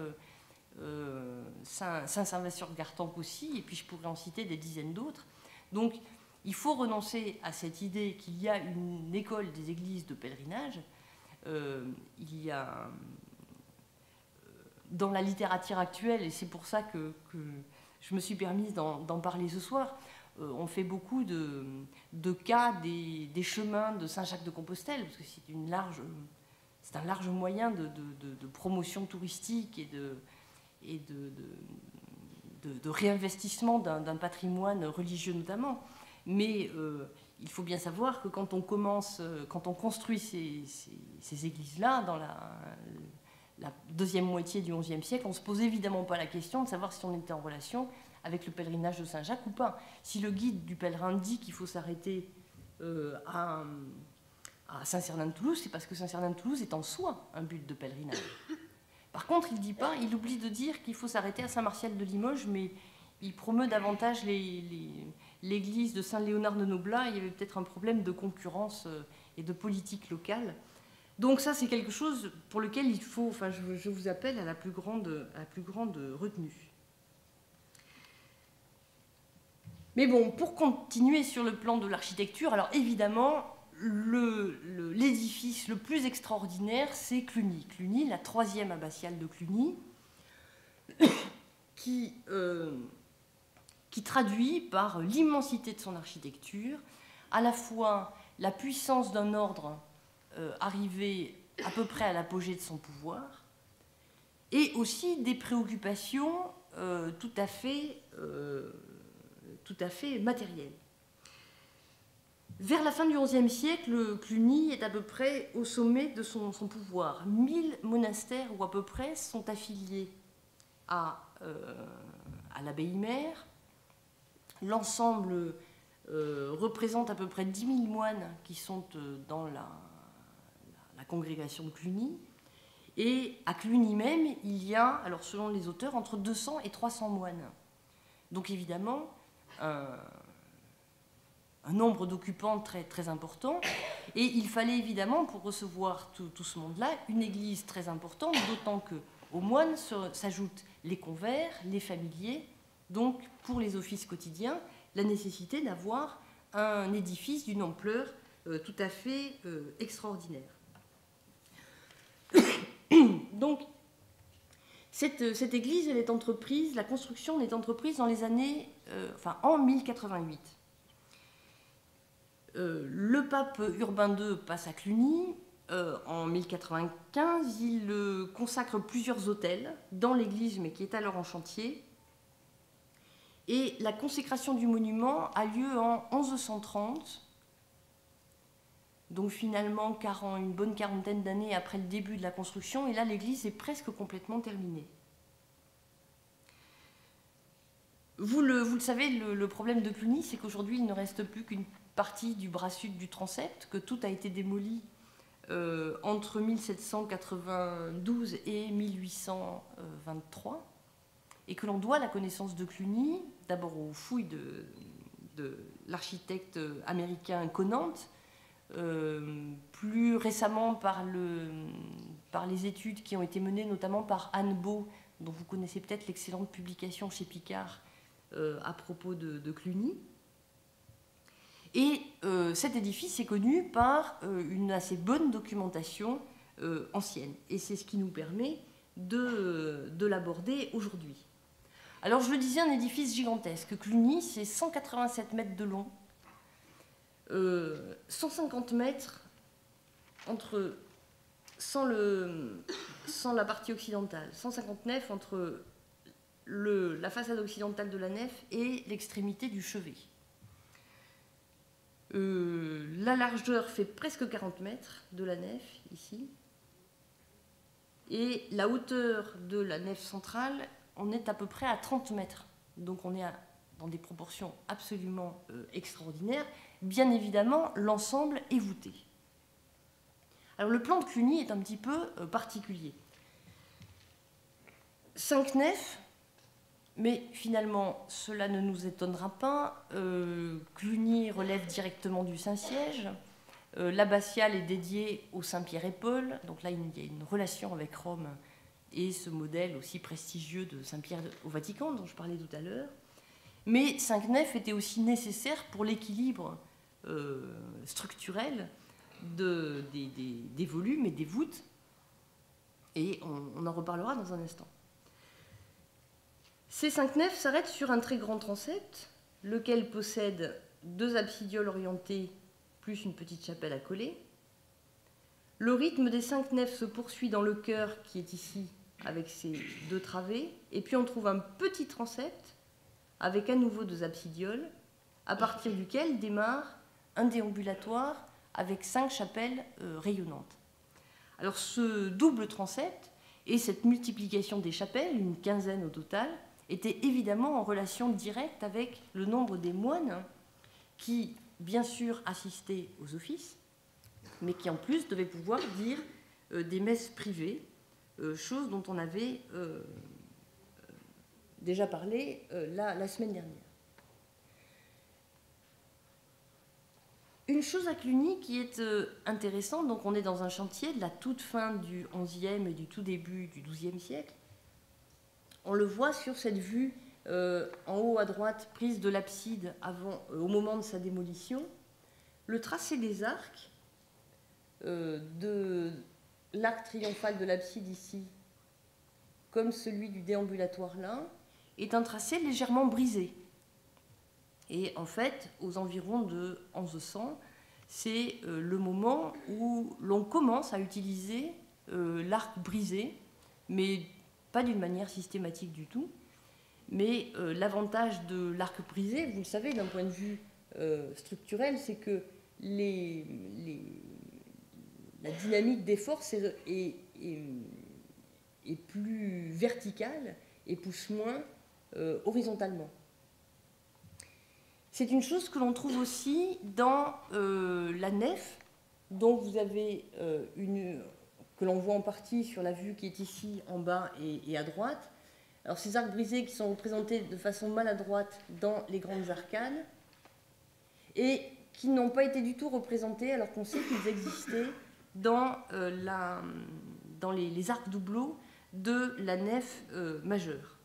Euh, Saint-Sylvestre de Gartempe aussi, et puis je pourrais en citer des dizaines d'autres. Donc il faut renoncer à cette idée qu'il y a une école des églises de pèlerinage. il y a dans la littérature actuelle, et c'est pour ça que, que, je me suis permise d'en parler ce soir, euh, on fait beaucoup de, cas des, chemins de Saint-Jacques-de-Compostelle, parce que c'est un large moyen de, promotion touristique et de, et de, réinvestissement d'un patrimoine religieux notamment. Mais euh, il faut bien savoir que quand on commence, quand on construit ces, églises-là, dans la, la, deuxième moitié du XIe siècle, on ne se pose évidemment pas la question de savoir si on était en relation avec le pèlerinage de Saint-Jacques ou pas. Si le guide du pèlerin dit qu'il faut s'arrêter euh, à, Saint-Cernin de Toulouse, c'est parce que Saint-Cernin de Toulouse est en soi un but de pèlerinage. Par contre, il dit pas, il oublie de dire qu'il faut s'arrêter à Saint-Martial de Limoges, mais il promeut davantage l'église de Saint-Léonard de Noblat. Il y avait peut-être un problème de concurrence euh, et de politique locale. Donc ça, c'est quelque chose pour lequel il faut, enfin, je, je vous appelle à la plus grande, à la plus grande retenue. Mais bon, pour continuer sur le plan de l'architecture, alors évidemment, l'édifice le, plus extraordinaire, c'est Cluny. Cluny, la troisième abbatiale de Cluny, qui, euh, qui traduit par l'immensité de son architecture à la fois la puissance d'un ordre euh, arrivé à peu près à l'apogée de son pouvoir et aussi des préoccupations tout, à fait, tout à fait matérielles. Vers la fin du XIe siècle, Cluny est à peu près au sommet de son, pouvoir. 1000 monastères ou à peu près sont affiliés à, euh, l'abbaye mère. L'ensemble euh, représente à peu près 10 000 moines qui sont euh, dans la, la, congrégation de Cluny. Et à Cluny même, il y a, alors selon les auteurs, entre 200 et 300 moines. Donc évidemment, un nombre d'occupants très, très important. Et il fallait évidemment, pour recevoir tout, ce monde-là, une église très importante, d'autant que aux moines s'ajoutent les convers, les familiers. Donc, pour les offices quotidiens, la nécessité d'avoir un édifice d'une ampleur euh, tout à fait euh, extraordinaire. Donc, cette, cette, église, est entreprise, la construction est entreprise dans les années, euh, en 1088. Euh, le pape Urbain II passe à Cluny. Euh, en 1095, il euh, consacre plusieurs hôtels dans l'église, mais qui est alors en chantier. Et la consécration du monument a lieu en 1130, donc finalement une bonne quarantaine d'années après le début de la construction, et là l'église est presque complètement terminée. Vous le, savez, le, le problème de Cluny, c'est qu'aujourd'hui il ne reste plus qu'une partie du bras sud du transept, que tout a été démoli euh, entre 1792 et 1823, et que l'on doit la connaissance de Cluny, d'abord aux fouilles de, de l'architecte américain Conant, euh, plus récemment par, le, par les études qui ont été menées notamment par Anne Beau, dont vous connaissez peut-être l'excellente publication chez Picard euh, à propos de, Cluny. Et euh, cet édifice est connu par une assez bonne documentation ancienne. Et c'est ce qui nous permet de, de l'aborder aujourd'hui. Alors je le disais, un édifice gigantesque. Cluny, c'est 187 mètres de long, 150 mètres entre, sans, le, sans la partie occidentale, 159 entre le, la façade occidentale de la nef et l'extrémité du chevet. Euh, la largeur fait presque 40 mètres de la nef, ici. Et la hauteur de la nef centrale, on est à peu près à 30 mètres. Donc on est dans des proportions absolument euh, extraordinaires. Bien évidemment, l'ensemble est voûté. Alors le plan de Cluny est un petit peu euh, particulier. Cinq nefs, mais finalement, cela ne nous étonnera pas. Euh, Cluny relève directement du Saint-Siège. Euh, L'abbatiale est dédiée au Saint-Pierre et Paul. Donc là, il y a une relation avec Rome et ce modèle aussi prestigieux de Saint-Pierre au Vatican dont je parlais tout à l'heure. Mais cinq nefs était aussi nécessaire pour l'équilibre euh, structurel de, des, volumes et des voûtes. Et on, on en reparlera dans un instant. Ces cinq nefs s'arrêtent sur un très grand transept, lequel possède deux absidioles orientées plus une petite chapelle à coller. Le rythme des cinq nefs se poursuit dans le chœur qui est ici avec ses deux travées, et puis on trouve un petit transept avec à nouveau deux absidioles, à partir duquel démarre un déambulatoire avec cinq chapelles euh, rayonnantes. Alors ce double transept et cette multiplication des chapelles, une quinzaine au total, était évidemment en relation directe avec le nombre des moines qui, bien sûr, assistaient aux offices, mais qui en plus devaient pouvoir dire euh, des messes privées, euh, chose dont on avait déjà parlé la, la, semaine dernière. Une chose à Cluny qui est intéressante, donc on est dans un chantier de la toute fin du XIe et du tout début du XIIe siècle, on le voit sur cette vue euh, en haut à droite prise de l'abside avant, euh, au moment de sa démolition. Le tracé des arcs, euh, de l'arc triomphal de l'abside ici, comme celui du déambulatoire là, est un tracé légèrement brisé. Et en fait, aux environs de 1100, c'est le moment où l'on commence à utiliser l'arc brisé, mais pas d'une manière systématique du tout. Mais l'avantage de l'arc brisé, vous le savez, d'un point de vue structurel, c'est que la dynamique des forces est, plus verticale et pousse moins euh, horizontalement. C'est une chose que l'on trouve aussi dans euh, la nef, dont vous avez euh, une que l'on voit en partie sur la vue qui est ici en bas et, à droite. Alors ces arcs brisés qui sont représentés de façon maladroite dans les grandes arcanes et qui n'ont pas été du tout représentés alors qu'on sait qu'ils existaient dans, la, dans les, arcs doubleaux de la nef majeure.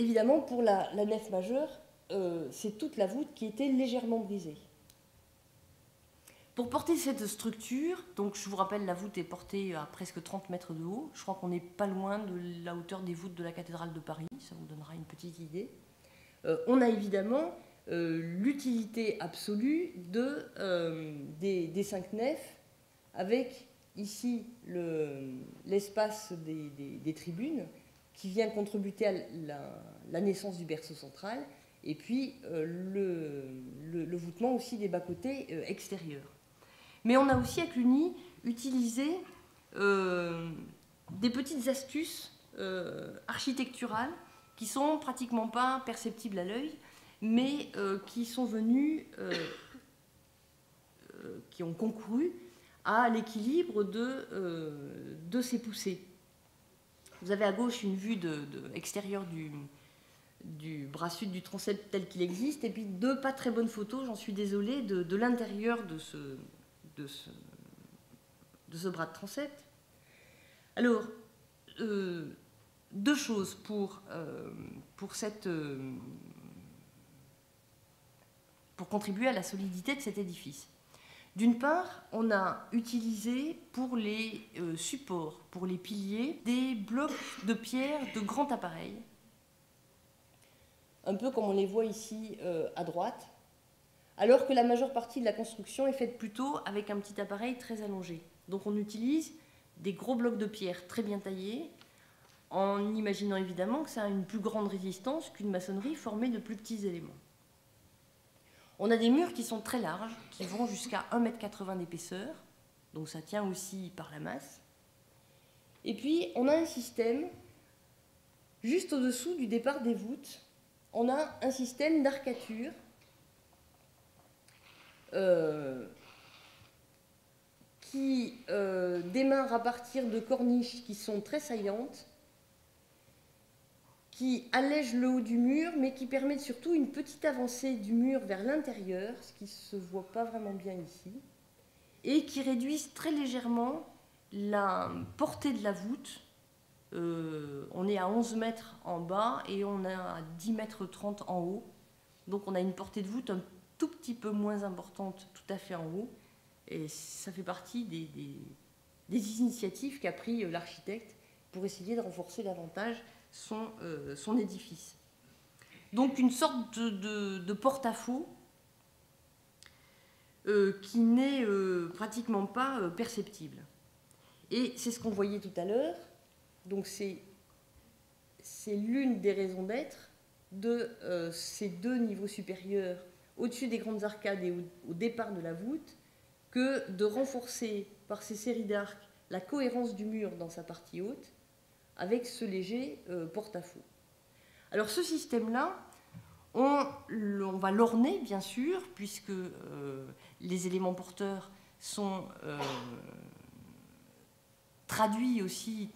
Évidemment, pour la, nef majeure, euh, c'est toute la voûte qui était légèrement brisée. Pour porter cette structure, donc je vous rappelle, la voûte est portée à presque 30 mètres de haut. Je crois qu'on n'est pas loin de la hauteur des voûtes de la cathédrale de Paris, ça vous donnera une petite idée. Euh, on a évidemment euh, l'utilité absolue de, des, cinq nefs, avec ici l'espace des, tribunes, qui vient contribuer à la, naissance du berceau central, et puis euh, le, voûtement aussi des bas-côtés euh, extérieurs. Mais on a aussi à Cluny utilisé euh, des petites astuces architecturales qui sont pratiquement pas perceptibles à l'œil, mais qui sont venues, qui ont concouru à l'équilibre de, de ces poussées. Vous avez à gauche une vue extérieure du, bras sud du transept tel qu'il existe, et puis deux pas très bonnes photos, j'en suis désolée, de, l'intérieur de ce, bras de transept. Alors, euh, deux choses euh, euh, pour contribuer à la solidité de cet édifice. D'une part, on a utilisé pour les euh, supports, pour les piliers, des blocs de pierre de grand appareil, un peu comme on les voit ici euh, à droite, alors que la majeure partie de la construction est faite plutôt avec un petit appareil très allongé. Donc on utilise des gros blocs de pierre très bien taillés, en imaginant évidemment que ça a une plus grande résistance qu'une maçonnerie formée de plus petits éléments. On a des murs qui sont très larges, qui vont jusqu'à 1,80 m d'épaisseur, donc ça tient aussi par la masse. Et puis, on a un système, juste au-dessous du départ des voûtes, on a un système d'arcature euh, qui euh, démarre à partir de corniches qui sont très saillantes qui allège le haut du mur, mais qui permet surtout une petite avancée du mur vers l'intérieur, ce qui ne se voit pas vraiment bien ici, et qui réduisent très légèrement la portée de la voûte. Euh, on est à 11 mètres en bas et on est à 10 mètres 30 en haut. Donc on a une portée de voûte un tout petit peu moins importante tout à fait en haut. Et ça fait partie des, des initiatives qu'a pris l'architecte pour essayer de renforcer davantage euh, son, édifice. Donc une sorte de, porte-à-faux euh, qui n'est euh, pratiquement pas perceptible. Et c'est ce qu'on voyait tout à l'heure. Donc c'est l'une des raisons d'être de ces deux niveaux supérieurs au-dessus des grandes arcades et au, départ de la voûte que de renforcer par ces séries d'arcs la cohérence du mur dans sa partie haute avec ce léger euh, porte-à-faux. Alors ce système-là, on, va l'orner bien sûr, puisque euh, les éléments porteurs sont euh, traduits aussi,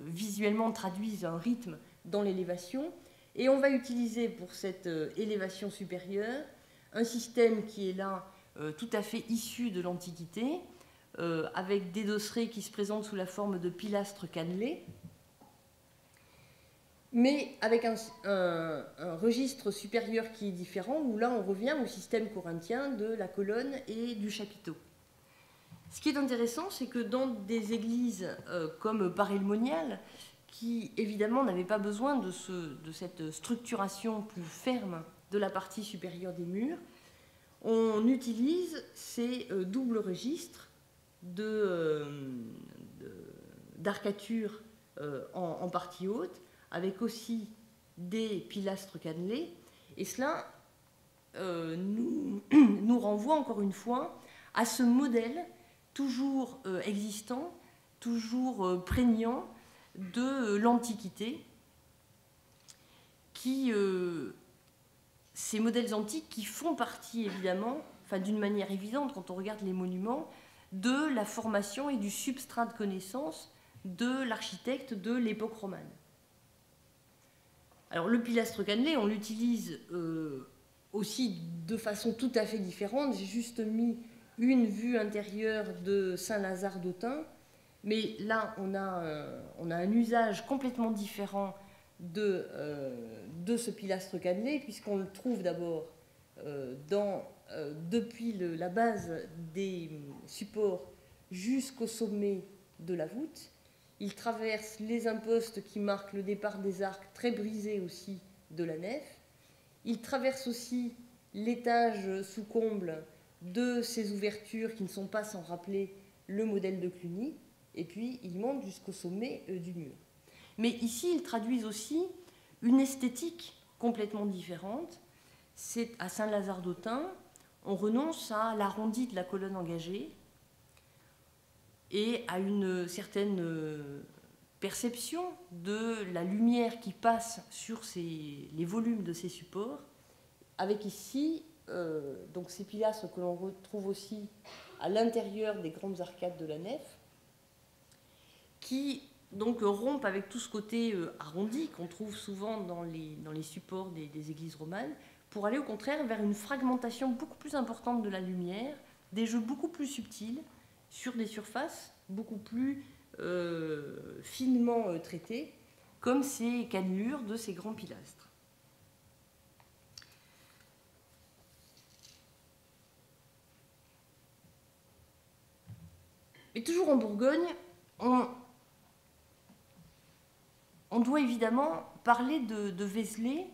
visuellement traduisent un rythme dans l'élévation, et on va utiliser pour cette élévation supérieure un système qui est là tout à fait issu de l'Antiquité, euh, avec des dosserets qui se présentent sous la forme de pilastres cannelés, mais avec un, registre supérieur qui est différent, où là on revient au système corinthien de la colonne et du chapiteau. Ce qui est intéressant, c'est que dans des églises euh, comme Paray-le-Monial, qui évidemment n'avaient pas besoin de, cette structuration plus ferme de la partie supérieure des murs, on utilise ces euh, doubles registres euh, d'arcature en, partie haute, avec aussi des pilastres cannelés. Et cela nous, nous, renvoie encore une fois à ce modèle toujours existant, toujours prégnant de l'Antiquité, qui ces modèles antiques qui font partie évidemment, enfin d'une manière évidente quand on regarde les monuments, de la formation et du substrat de connaissance de l'architecte de l'époque romane. Alors le pilastre cannelé, on l'utilise euh, aussi de façon tout à fait différente. J'ai juste mis une vue intérieure de Saint-Lazare d'Autun, mais là on a, euh, un usage complètement différent de, euh, de ce pilastre cannelé, puisqu'on le trouve d'abord euh, euh, depuis la base des supports jusqu'au sommet de la voûte. Il traverse les impostes qui marquent le départ des arcs, très brisés aussi, de la nef. Il traverse aussi l'étage sous comble de ces ouvertures qui ne sont pas sans rappeler le modèle de Cluny. Et puis il monte jusqu'au sommet du mur. Mais ici, ils traduisent aussi une esthétique complètement différente. C'est à Saint-Lazare d'Autun, on renonce à l'arrondi de la colonne engagée et à une certaine euh, perception de la lumière qui passe sur les volumes de ces supports, avec ici euh, donc ces pilastres que l'on retrouve aussi à l'intérieur des grandes arcades de la nef, qui donc rompent avec tout ce côté euh, arrondi qu'on trouve souvent dans les, dans les supports des, églises romanes, pour aller au contraire vers une fragmentation beaucoup plus importante de la lumière, des jeux beaucoup plus subtils sur des surfaces beaucoup plus euh, finement euh, traitées, comme ces cannelures de ces grands pilastres. Et toujours en Bourgogne, on, on doit évidemment parler de, Vézelay,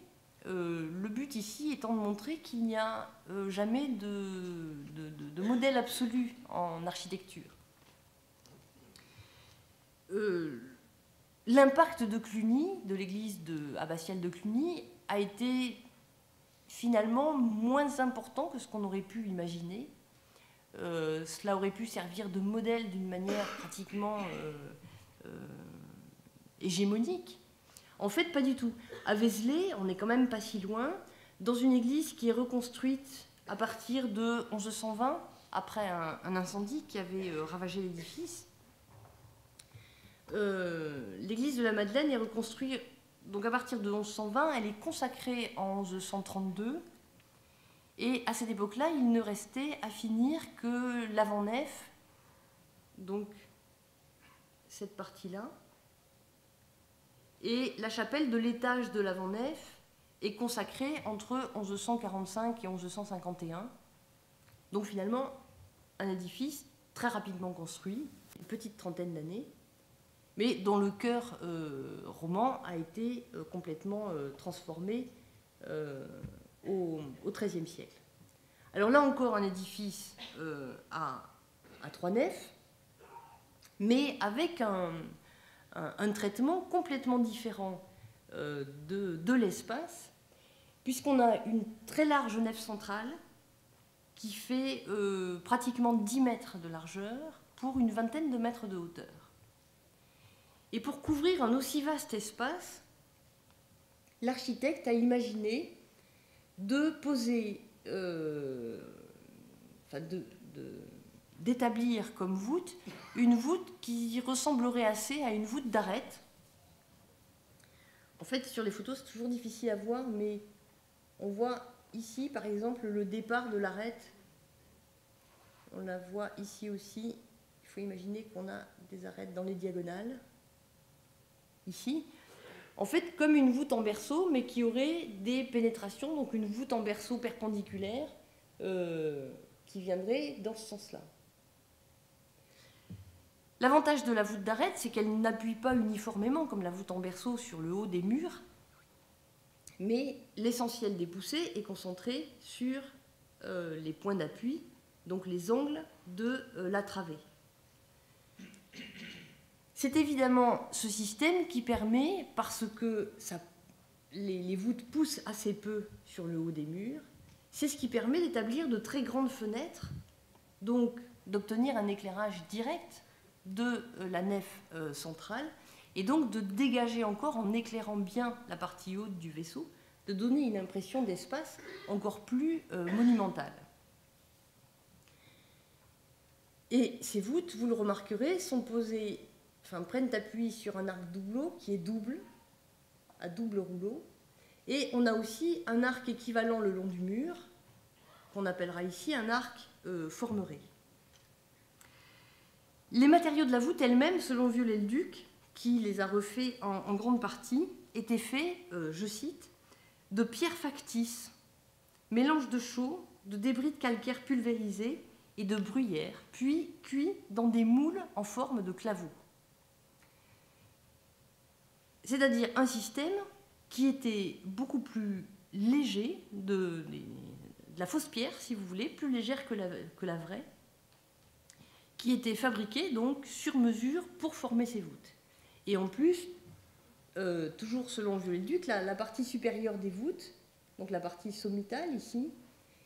euh, le but ici étant de montrer qu'il n'y a euh, jamais de, modèle absolu en architecture. Euh, l'impact de Cluny, de l'église abbatiale de Cluny, a été finalement moins important que ce qu'on aurait pu imaginer. cela aurait pu servir de modèle d'une manière pratiquement hégémonique. En fait, pas du tout. À Vézelay, on n'est quand même pas si loin, dans une église qui est reconstruite à partir de 1120, après un, incendie qui avait euh, ravagé l'édifice. Euh, l'église de la Madeleine est reconstruite donc à partir de 1120, elle est consacrée en 1132. Et à cette époque-là, il ne restait à finir que l'avant-nef, donc cette partie-là, et la chapelle de l'étage de l'avant-nef est consacrée entre 1145 et 1151. Donc finalement, un édifice très rapidement construit, une petite trentaine d'années, mais dont le cœur euh, roman a été euh, complètement euh, transformé au XIIIe siècle. Alors là encore, un édifice à, à, trois nefs, mais avec un, un, traitement complètement différent euh, de, l'espace, puisqu'on a une très large nef centrale qui fait euh, pratiquement 10 mètres de largeur pour une vingtaine de mètres de hauteur. Et pour couvrir un aussi vaste espace, l'architecte a imaginé de poser, euh, d'établir comme voûte une voûte qui ressemblerait assez à une voûte d'arête. En fait, sur les photos, c'est toujours difficile à voir, mais on voit ici, par exemple, le départ de l'arête. On la voit ici aussi. Il faut imaginer qu'on a des arêtes dans les diagonales. Ici. En fait, comme une voûte en berceau, mais qui aurait des pénétrations, donc une voûte en berceau perpendiculaire euh, qui viendrait dans ce sens-là. L'avantage de la voûte d'arête, c'est qu'elle n'appuie pas uniformément, comme la voûte en berceau, sur le haut des murs, mais l'essentiel des poussées est concentré sur euh, les points d'appui, donc les angles de euh, la travée. C'est évidemment ce système qui permet, parce que les voûtes poussent assez peu sur le haut des murs, c'est ce qui permet d'établir de très grandes fenêtres, donc d'obtenir un éclairage direct de euh, la nef euh, centrale, et donc de dégager encore, en éclairant bien la partie haute du vaisseau, de donner une impression d'espace encore plus euh, monumentale. Et ces voûtes, vous le remarquerez, sont posées, enfin prennent appui sur un arc doubleau qui est double, à double rouleau, et on a aussi un arc équivalent le long du mur, qu'on appellera ici un arc formeré. Les matériaux de la voûte elle-même, selon Viollet-le-Duc, qui les a refaits en, grande partie, étaient faits, euh, je cite, de pierres factices, mélange de chaux, de débris de calcaire pulvérisés et de bruyère, puis cuits dans des moules en forme de claveaux. C'est-à-dire un système qui était beaucoup plus léger, de, la fausse pierre, si vous voulez, plus légère que la vraie, qui était fabriquée donc sur mesure pour former ces voûtes. Et en plus, euh, toujours selon Viollet-le-Duc, la, partie supérieure des voûtes, donc la partie sommitale ici,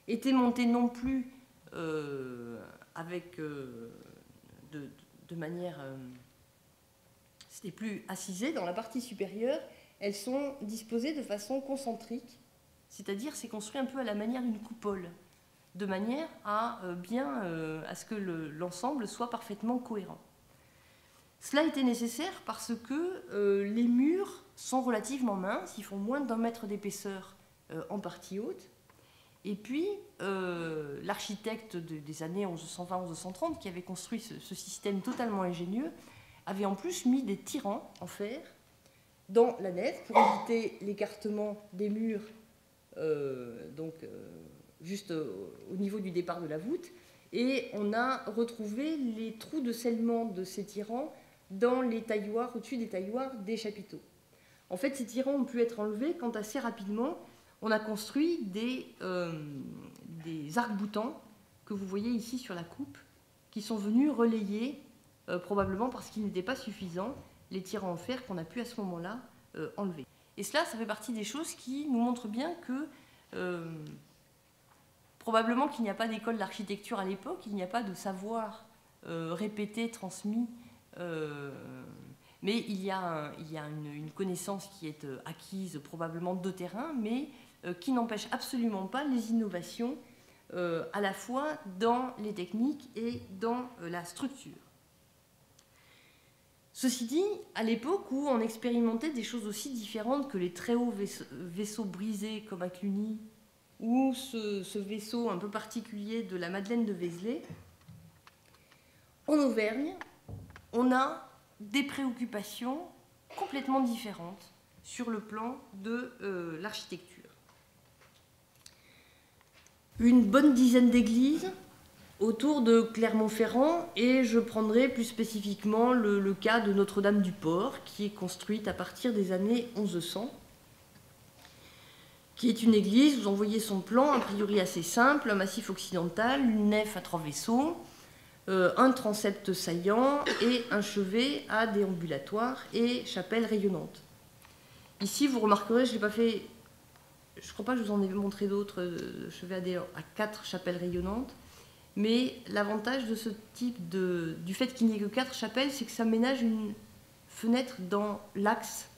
était montée non plus euh, avec euh, de, manière, c'était plus assisé dans la partie supérieure, elles sont disposées de façon concentrique, c'est-à-dire c'est construit un peu à la manière d'une coupole, de manière à bien à ce que l'ensemble soit parfaitement cohérent. Cela était nécessaire parce que euh, les murs sont relativement minces, ils font moins d'un mètre d'épaisseur euh, en partie haute. Et puis, euh, l'architecte des années 1120-1130, qui avait construit ce, ce, système totalement ingénieux, avait en plus mis des tirants en fer dans la nef pour éviter l'écartement des murs, donc juste au niveau du départ de la voûte. Et on a retrouvé les trous de scellement de ces tirants dans les tailloirs, au-dessus des tailloirs des chapiteaux. En fait, ces tirants ont pu être enlevés quand assez rapidement on a construit des, euh, des arcs-boutants que vous voyez ici sur la coupe, qui sont venus relayer, euh, probablement parce qu'ils n'étaient pas suffisants, les tirants en fer qu'on a pu à ce moment-là euh, enlever. Et cela, ça fait partie des choses qui nous montrent bien que probablement qu'il n'y a pas d'école d'architecture à l'époque, il n'y a pas de savoir répété, transmis euh, mais il y a, une, connaissance qui est euh, acquise probablement de terrain, mais euh, qui n'empêche absolument pas les innovations à la fois dans les techniques et dans la structure. Ceci dit, à l'époque où on expérimentait des choses aussi différentes que les très hauts vaisseaux, brisés comme à Cluny, ou ce, vaisseau un peu particulier de la Madeleine de Vézelay, en Auvergne, on a des préoccupations complètement différentes sur le plan de euh, l'architecture. Une bonne dizaine d'églises autour de Clermont-Ferrand et je prendrai plus spécifiquement le, le cas de Notre-Dame-du-Port qui est construite à partir des années 1100 qui est une église, vous en voyez son plan, a priori assez simple, un massif occidental, une nef à trois vaisseaux, euh, un transept saillant et un chevet à déambulatoire et chapelle rayonnante. Ici, vous remarquerez, je n'ai pas fait, je ne crois pas que je vous en ai montré d'autres euh, chevets à, à quatre chapelles rayonnantes, mais l'avantage de ce type de, du fait qu'il n'y ait que quatre chapelles, c'est que ça ménage une fenêtre dans l'axe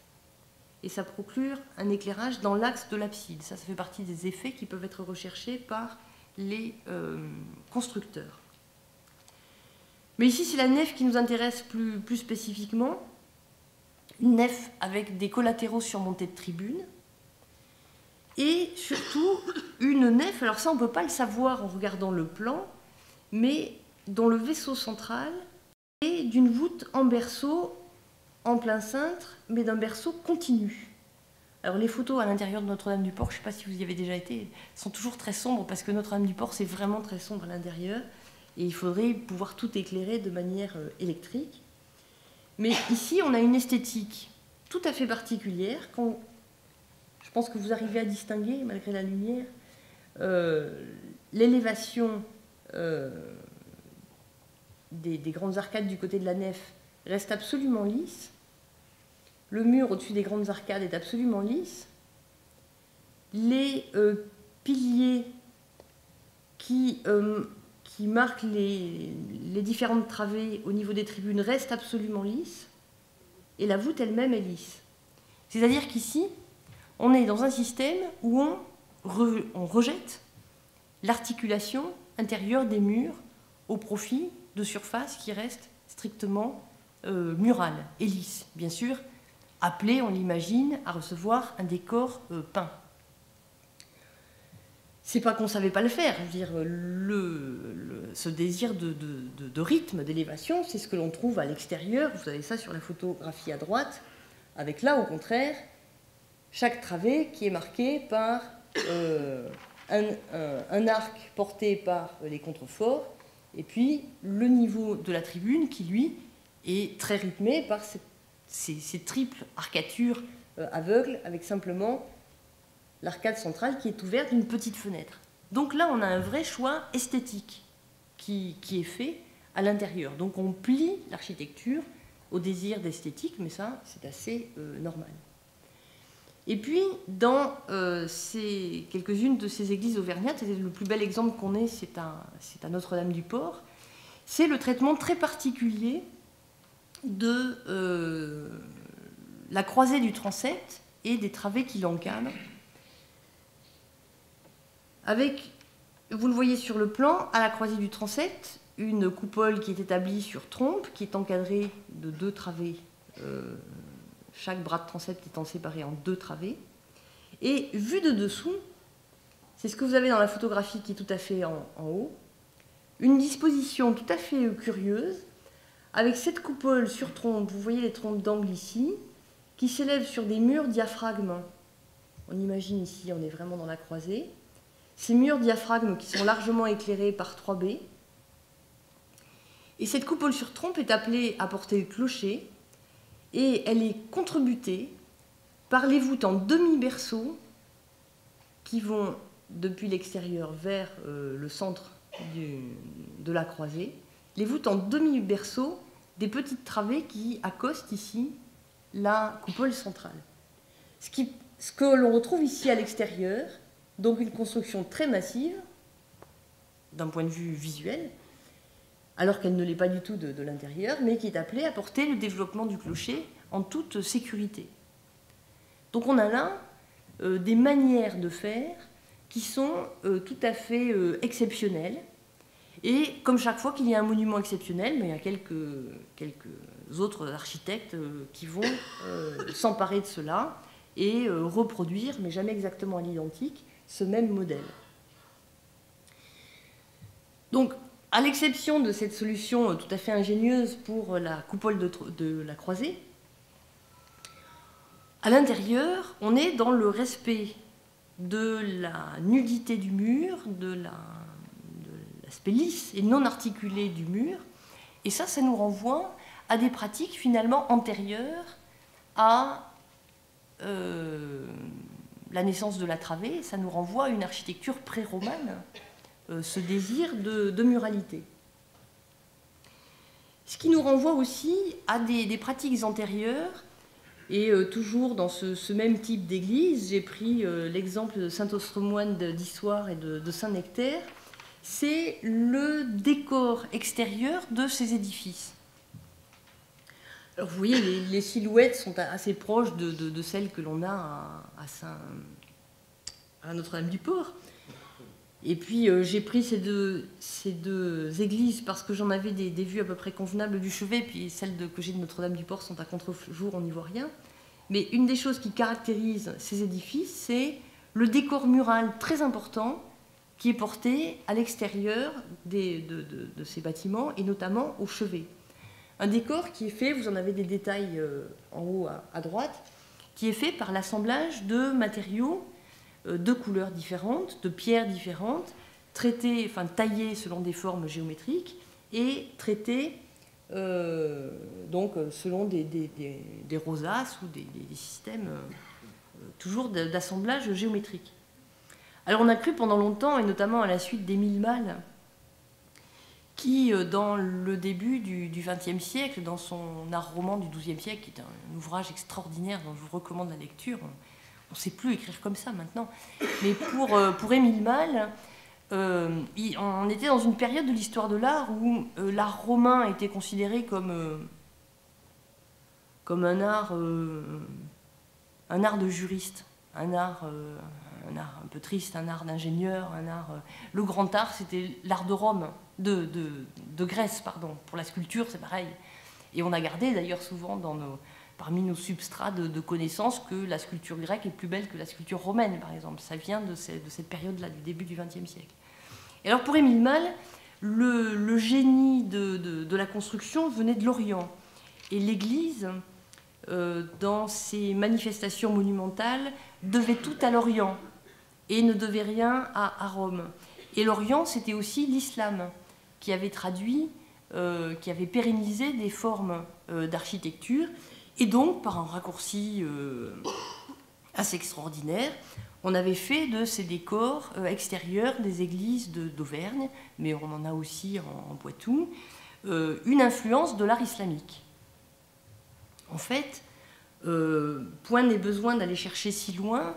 et ça procure un éclairage dans l'axe de l'abside. Ça, ça fait partie des effets qui peuvent être recherchés par les euh, constructeurs. Mais ici, c'est la nef qui nous intéresse plus, plus spécifiquement. Une nef avec des collatéraux surmontés de tribunes. Et surtout, une nef, alors ça on ne peut pas le savoir en regardant le plan, mais dont le vaisseau central est d'une voûte en berceau en plein cintre, mais d'un berceau continu. Alors les photos à l'intérieur de Notre-Dame-du-Port, je ne sais pas si vous y avez déjà été, sont toujours très sombres parce que Notre-Dame-du-Port c'est vraiment très sombre à l'intérieur et il faudrait pouvoir tout éclairer de manière euh, électrique. Mais ici, on a une esthétique tout à fait particulière. Quand, je pense que vous arrivez à distinguer, malgré la lumière, euh, l'élévation euh, des, grandes arcades du côté de la nef reste absolument lisse. Le mur au-dessus des grandes arcades est absolument lisse. Les euh, piliers qui, euh, marquent les, différentes travées au niveau des tribunes restent absolument lisses. Et la voûte elle-même est lisse. C'est-à-dire qu'ici, on est dans un système où on, on rejette l'articulation intérieure des murs au profit de surfaces qui restent strictement euh, murales et lisses, bien sûr, appelées, on l'imagine, à recevoir un décor euh, peint. C'est pas qu'on ne savait pas le faire, dire, ce désir de, rythme, d'élévation, c'est ce que l'on trouve à l'extérieur. Vous avez ça sur la photographie à droite, avec là, au contraire, chaque travée qui est marquée par euh, un, arc porté par les contreforts, et puis le niveau de la tribune qui, lui, est très rythmé par ces, ces, ces triples arcatures euh, aveugles, avec simplement l'arcade centrale qui est ouverte d'une petite fenêtre. Donc là, on a un vrai choix esthétique qui, qui est fait à l'intérieur. Donc on plie l'architecture au désir d'esthétique, mais ça, c'est assez euh, normal. Et puis, dans euh, quelques-unes de ces églises auvergnates, le plus bel exemple qu'on ait, c'est à, à Notre-Dame-du-Port, c'est le traitement très particulier de euh, la croisée du transept et des travées qui l'encadrent. Avec, vous le voyez sur le plan, à la croisée du transept, une coupole qui est établie sur trompe, qui est encadrée de deux travées euh, chaque bras de transept étant séparé en deux travées. Et vu de dessous, c'est ce que vous avez dans la photographie qui est tout à fait en, en haut, une disposition tout à fait curieuse, avec cette coupole sur trompe, vous voyez les trompes d'angle ici, qui s'élèvent sur des murs diaphragmes. On imagine ici, on est vraiment dans la croisée. Ces murs diaphragmes qui sont largement éclairés par 3 B. Et cette coupole sur trompe est appelée à porter le clocher, et elle est contrebutée par les voûtes en demi-berceau qui vont depuis l'extérieur vers euh, le centre de la croisée, les voûtes en demi-berceau des petites travées qui accostent ici la coupole centrale. Ce, que l'on retrouve ici à l'extérieur, donc une construction très massive, d'un point de vue visuel, alors qu'elle ne l'est pas du tout de, de l'intérieur, mais qui est appelée à porter le développement du clocher en toute sécurité. Donc on a là euh, des manières de faire qui sont euh, tout à fait euh, exceptionnelles. Et comme chaque fois qu'il y a un monument exceptionnel, mais il y a quelques, quelques autres architectes euh, qui vont euh, s'emparer de cela et euh, reproduire, mais jamais exactement à l'identique, ce même modèle. Donc, à l'exception de cette solution tout à fait ingénieuse pour la coupole de, la croisée, à l'intérieur, on est dans le respect de la nudité du mur, de la, l'aspect lisse et non articulé du mur. Et ça, ça nous renvoie à des pratiques finalement antérieures à euh, la naissance de la travée. Ça nous renvoie à une architecture pré-romane, euh, ce désir de, muralité. Ce qui nous renvoie aussi à des, pratiques antérieures et euh, toujours dans ce, même type d'église, j'ai pris l'exemple de Saint-Ostremoine d'Histoire et de, de Saint-Nectaire, c'est le décor extérieur de ces édifices. Alors vous voyez, les, silhouettes sont assez proches de, celles que l'on a à, Notre-Dame-du-Port. Et puis euh, j'ai pris ces deux, églises parce que j'en avais des, vues à peu près convenables du chevet, puis celles de, que j'ai de Notre-Dame-du-Port sont à contre-jour, on n'y voit rien. Mais une des choses qui caractérise ces édifices, c'est le décor mural très important qui est porté à l'extérieur de, ces bâtiments et notamment au chevet. Un décor qui est fait, vous en avez des détails euh, en haut à, droite, qui est fait par l'assemblage de matériaux euh, de couleurs différentes, de pierres différentes, traitées, enfin taillées selon des formes géométriques et traitées euh, donc selon des, rosaces ou des, systèmes toujours d'assemblage géométrique. Alors on a cru pendant longtemps, et notamment à la suite d'Émile Malle, qui, dans le début du XXe siècle, dans son art roman du XIIe siècle, qui est un ouvrage extraordinaire dont je vous recommande la lecture, on ne sait plus écrire comme ça maintenant, mais pour, pour Émile Malle, on était dans une période de l'histoire de l'art où l'art romain était considéré comme, comme un art un art de juriste, un art, euh, un art un peu triste, un art d'ingénieur, un art. Euh, le grand art, c'était l'art de Rome, de, de, Grèce, pardon. Pour la sculpture, c'est pareil. Et on a gardé d'ailleurs souvent dans nos, parmi nos substrats de, connaissances que la sculpture grecque est plus belle que la sculpture romaine, par exemple. Ça vient de, de cette période-là, du début du XXe siècle. Et alors pour Émile Malle, le, génie de, la construction venait de l'Orient. Et l'Église euh, dans ces manifestations monumentales, devait tout à l'Orient et ne devait rien à, Rome. Et l'Orient, c'était aussi l'islam qui avait traduit, euh, qui avait pérennisé des formes euh, d'architecture. Et donc, par un raccourci assez extraordinaire, on avait fait de ces décors extérieurs des églises d'Auvergne, mais on en a aussi en, en Poitou, une influence de l'art islamique. En fait, euh, point n'est besoin d'aller chercher si loin,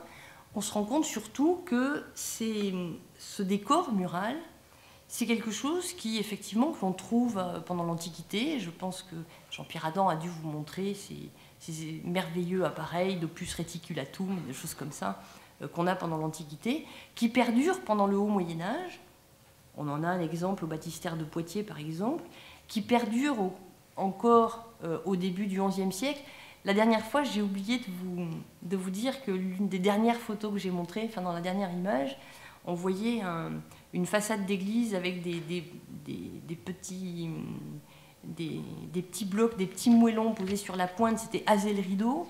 on se rend compte surtout que ce décor mural, c'est quelque chose qui, effectivement, que l'on trouve euh, pendant l'Antiquité. Je pense que Jean-Pierre Adam a dû vous montrer ces, merveilleux appareils d'opus reticulatum, des choses comme ça, euh, qu'on a pendant l'Antiquité, qui perdurent pendant le Haut Moyen-Âge. On en a un exemple au baptistère de Poitiers, par exemple, qui perdure encore au début du XIe siècle. La dernière fois, j'ai oublié de vous, dire que l'une des dernières photos que j'ai montrées, enfin dans la dernière image, on voyait une façade d'église avec des, petits, blocs, des petits moellons posés sur la pointe, c'était Azel Rideau.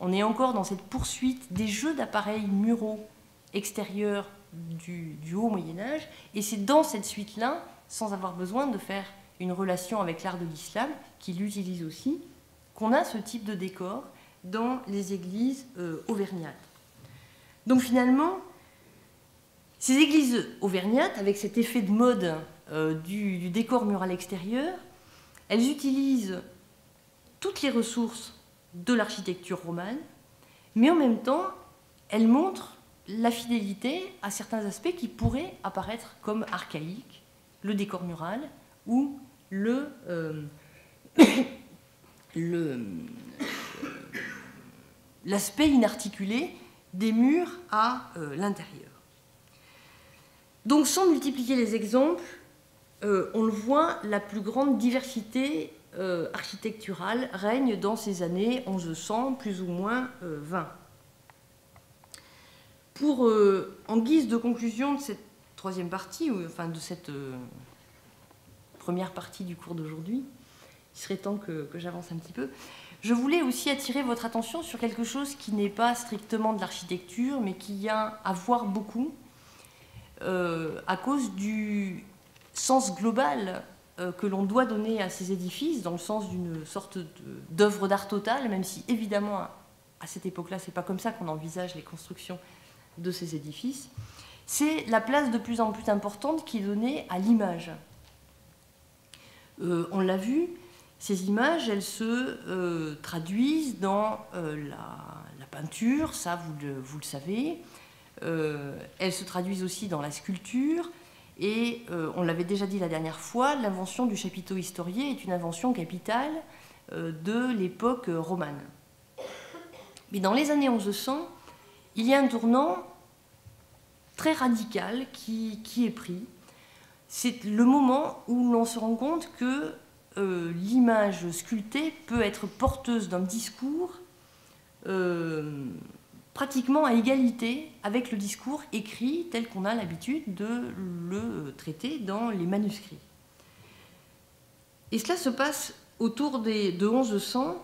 On est encore dans cette poursuite des jeux d'appareils muraux extérieurs du, du haut Moyen Âge, et c'est dans cette suite-là, sans avoir besoin de faire une relation avec l'art de l'islam, qu'il utilise aussi, qu'on a ce type de décor dans les églises euh, auvergnates. Donc finalement, ces églises auvergnates, avec cet effet de mode euh, du, décor mural extérieur, elles utilisent toutes les ressources de l'architecture romane, mais en même temps, elles montrent la fidélité à certains aspects qui pourraient apparaître comme archaïques, le décor mural ou le, euh, l'aspect inarticulé des murs à euh, l'intérieur. Donc sans multiplier les exemples, euh, on le voit, la plus grande diversité euh, architecturale règne dans ces années 1100, plus ou moins 20. Pour, en guise de conclusion de cette troisième partie, ou enfin de cette première partie du cours d'aujourd'hui, il serait temps que, j'avance un petit peu. Je voulais aussi attirer votre attention sur quelque chose qui n'est pas strictement de l'architecture, mais qui a à voir beaucoup euh, à cause du sens global euh, que l'on doit donner à ces édifices, dans le sens d'une sorte d'œuvre d'art totale, même si évidemment à, cette époque-là, c'est pas comme ça qu'on envisage les constructions de ces édifices. C'est la place de plus en plus importante qui est donnée à l'image. Euh, on l'a vu, ces images, elles se euh, traduisent dans euh, la, peinture, ça vous le, savez. Euh, elles se traduisent aussi dans la sculpture. Et on l'avait déjà dit la dernière fois, l'invention du chapiteau historié est une invention capitale de l'époque romane. Mais dans les années 1100, il y a un tournant très radical qui est pris. C'est le moment où l'on se rend compte que euh, l'image sculptée peut être porteuse d'un discours euh, pratiquement à égalité avec le discours écrit tel qu'on a l'habitude de le traiter dans les manuscrits. Et cela se passe autour des, de 1100,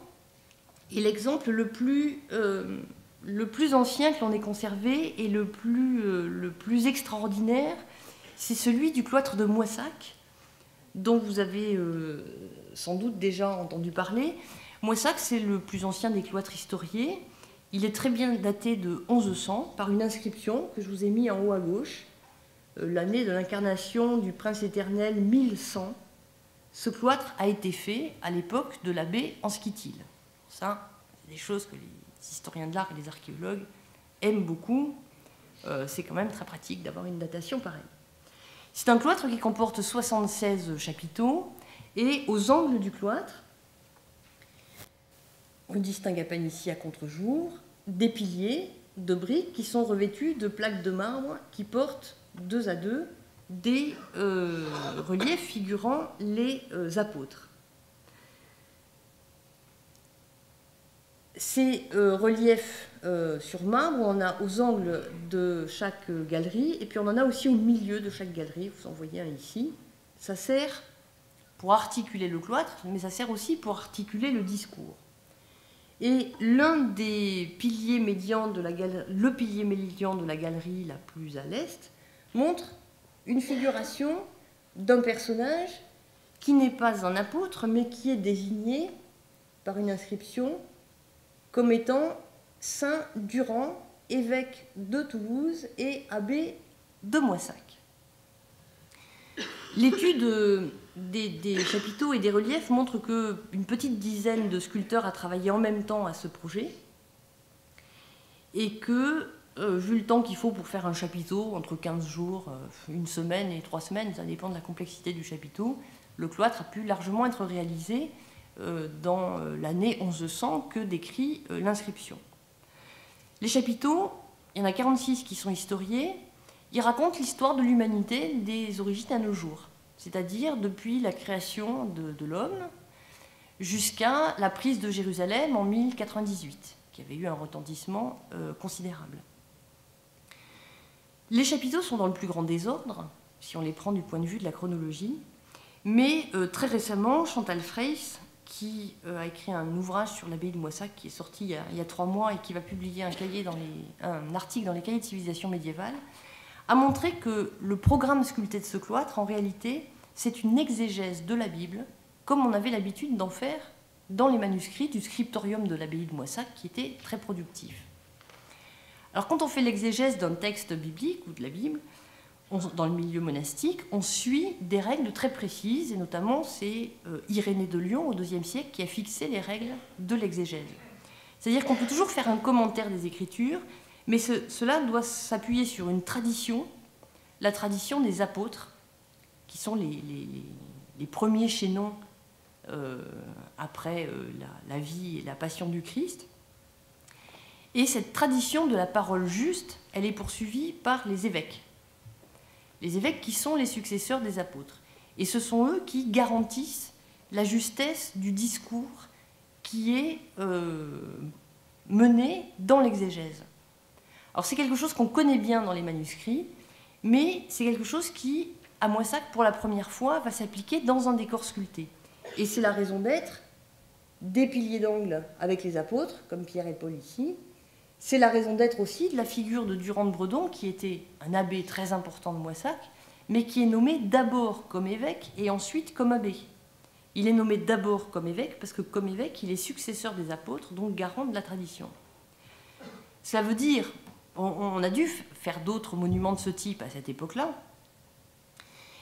et l'exemple le, plus, euh, le plus ancien que l'on ait conservé et le plus extraordinaire, c'est celui du cloître de Moissac, dont vous avez euh, sans doute déjà entendu parler. Moissac, c'est le plus ancien des cloîtres historiés. Il est très bien daté de 1100 par une inscription que je vous ai mis en haut à gauche, l'année de l'incarnation du prince éternel 1100, ce cloître a été fait à l'époque de l'abbé Anskitil. Ça, c'est des choses que les historiens de l'art et les archéologues aiment beaucoup. Euh, c'est quand même très pratique d'avoir une datation pareille. C'est un cloître qui comporte 76 chapiteaux et aux angles du cloître, on distingue à peine ici à contre-jour, des piliers de briques qui sont revêtus de plaques de marbre qui portent deux à deux des euh, reliefs figurant les euh, apôtres. Ces euh, reliefs sur marbre, on a aux angles de chaque galerie, et puis on en a aussi au milieu de chaque galerie, vous en voyez un ici. Ça sert pour articuler le cloître, mais ça sert aussi pour articuler le discours. Et l'un des piliers médians de la galerie, le pilier médian de la galerie la plus à l'est, montre une figuration d'un personnage qui n'est pas un apôtre, mais qui est désigné par une inscription comme étant Saint Durand, évêque de Toulouse et abbé de Moissac. L'étude des, chapiteaux et des reliefs montre qu'une petite dizaine de sculpteurs a travaillé en même temps à ce projet et que euh, vu le temps qu'il faut pour faire un chapiteau, entre 15 jours, euh, une semaine et trois semaines, ça dépend de la complexité du chapiteau, le cloître a pu largement être réalisé euh, dans l'année 1100 que décrit l'inscription. Les chapiteaux, il y en a 46 qui sont historiés, ils racontent l'histoire de l'humanité des origines à nos jours, c'est-à-dire depuis la création de, l'homme jusqu'à la prise de Jérusalem en 1098, qui avait eu un retentissement considérable. Les chapiteaux sont dans le plus grand désordre, si on les prend du point de vue de la chronologie, mais euh, très récemment, Chantal Freyss, qui euh, a écrit un ouvrage sur l'abbaye de Moissac, qui est sorti il y, a, trois mois et qui va publier un, un article dans les cahiers de civilisation médiévale, a montré que le programme sculpté de ce cloître, en réalité, c'est une exégèse de la Bible, comme on avait l'habitude d'en faire dans les manuscrits du scriptorium de l'abbaye de Moissac, qui était très productif. Alors quand on fait l'exégèse d'un texte biblique ou de la Bible, dans le milieu monastique, on suit des règles très précises, et notamment c'est euh, Irénée de Lyon au IIe siècle qui a fixé les règles de l'exégèse. C'est-à-dire qu'on peut toujours faire un commentaire des Écritures, mais cela doit s'appuyer sur une tradition, la tradition des apôtres, qui sont les, premiers chaînons euh, après euh, la, vie et la passion du Christ. Et cette tradition de la parole juste, elle est poursuivie par les évêques. Les évêques qui sont les successeurs des apôtres. Et ce sont eux qui garantissent la justesse du discours qui est euh, mené dans l'exégèse. Alors c'est quelque chose qu'on connaît bien dans les manuscrits, mais c'est quelque chose qui, à Moissac, pour la première fois, va s'appliquer dans un décor sculpté. Et c'est la raison d'être des piliers d'angle avec les apôtres, comme Pierre et Paul ici, c'est la raison d'être aussi de la figure de Durand de Bredon, qui était un abbé très important de Moissac, mais qui est nommé d'abord comme évêque et ensuite comme abbé. Il est nommé d'abord comme évêque parce que comme évêque, il est successeur des apôtres, donc garant de la tradition. Cela veut dire, on, a dû faire d'autres monuments de ce type à cette époque-là,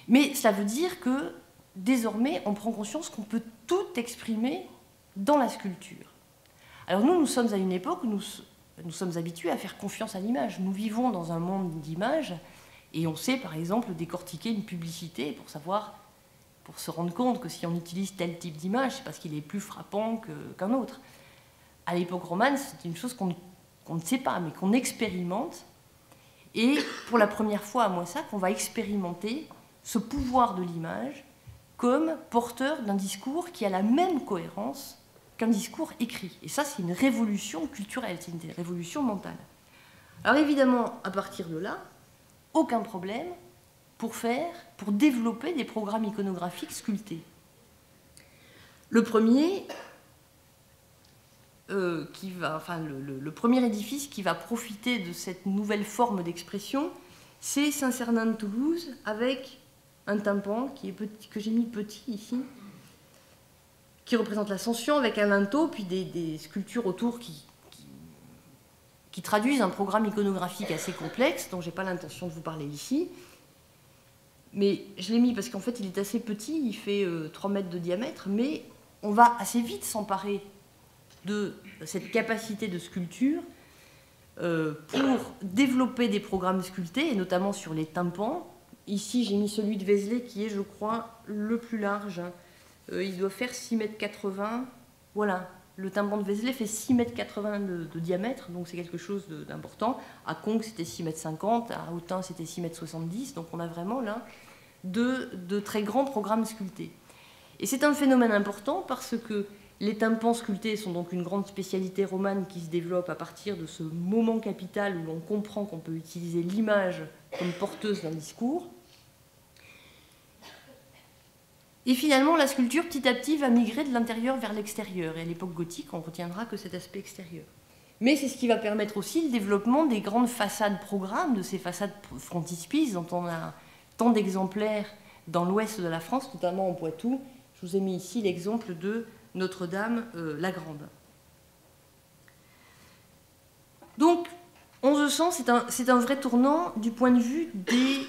mais cela veut dire que désormais, on prend conscience qu'on peut tout exprimer dans la sculpture. Alors nous, nous sommes à une époque où nous, nous sommes habitués à faire confiance à l'image. Nous vivons dans un monde d'images et on sait par exemple décortiquer une publicité pour savoir, pour se rendre compte que si on utilise tel type d'image, c'est parce qu'il est plus frappant qu'un autre. À l'époque romane, c'est une chose qu'on ne sait pas, mais qu'on expérimente. Et pour la première fois à Moissac, on va expérimenter ce pouvoir de l'image comme porteur d'un discours qui a la même cohérence qu'un discours écrit. Et ça, c'est une révolution culturelle, c'est une révolution mentale. Alors évidemment, à partir de là, aucun problème pour faire, pour développer des programmes iconographiques sculptés. Le premier, euh, qui va, enfin, le, premier édifice qui va profiter de cette nouvelle forme d'expression, c'est Saint-Cernin de Toulouse, avec un tympan que j'ai mis petit ici, qui représente l'ascension avec un linteau, puis des, sculptures autour qui, traduisent un programme iconographique assez complexe, dont je n'ai pas l'intention de vous parler ici. Mais je l'ai mis parce qu'en fait, il est assez petit, il fait 3 mètres de diamètre, mais on va assez vite s'emparer de cette capacité de sculpture pour développer des programmes sculptés, et notamment sur les tympans. Ici, j'ai mis celui de Vézelay qui est, je crois, le plus large. Il doit faire 6 mètres 80. Voilà, le tympan de Vézelay fait 6,80 mètres de, diamètre, donc c'est quelque chose d'important. À Conques, c'était 6,50 mètres, à Autun, c'était 6,70 mètres. Donc on a vraiment là de, de très grands programmes sculptés. Et c'est un phénomène important parce que les tympans sculptés sont donc une grande spécialité romane qui se développe à partir de ce moment capital où l'on comprend qu'on peut utiliser l'image comme porteuse d'un discours. Et finalement, la sculpture, petit à petit, va migrer de l'intérieur vers l'extérieur. Et à l'époque gothique, on retiendra que cet aspect extérieur. Mais c'est ce qui va permettre aussi le développement des grandes façades programmes, de ces façades frontispices dont on a tant d'exemplaires dans l'ouest de la France, notamment en Poitou. Je vous ai mis ici l'exemple de Notre-Dame euh, la Grande. Donc, 1100, c'est un, un vrai tournant du point de vue des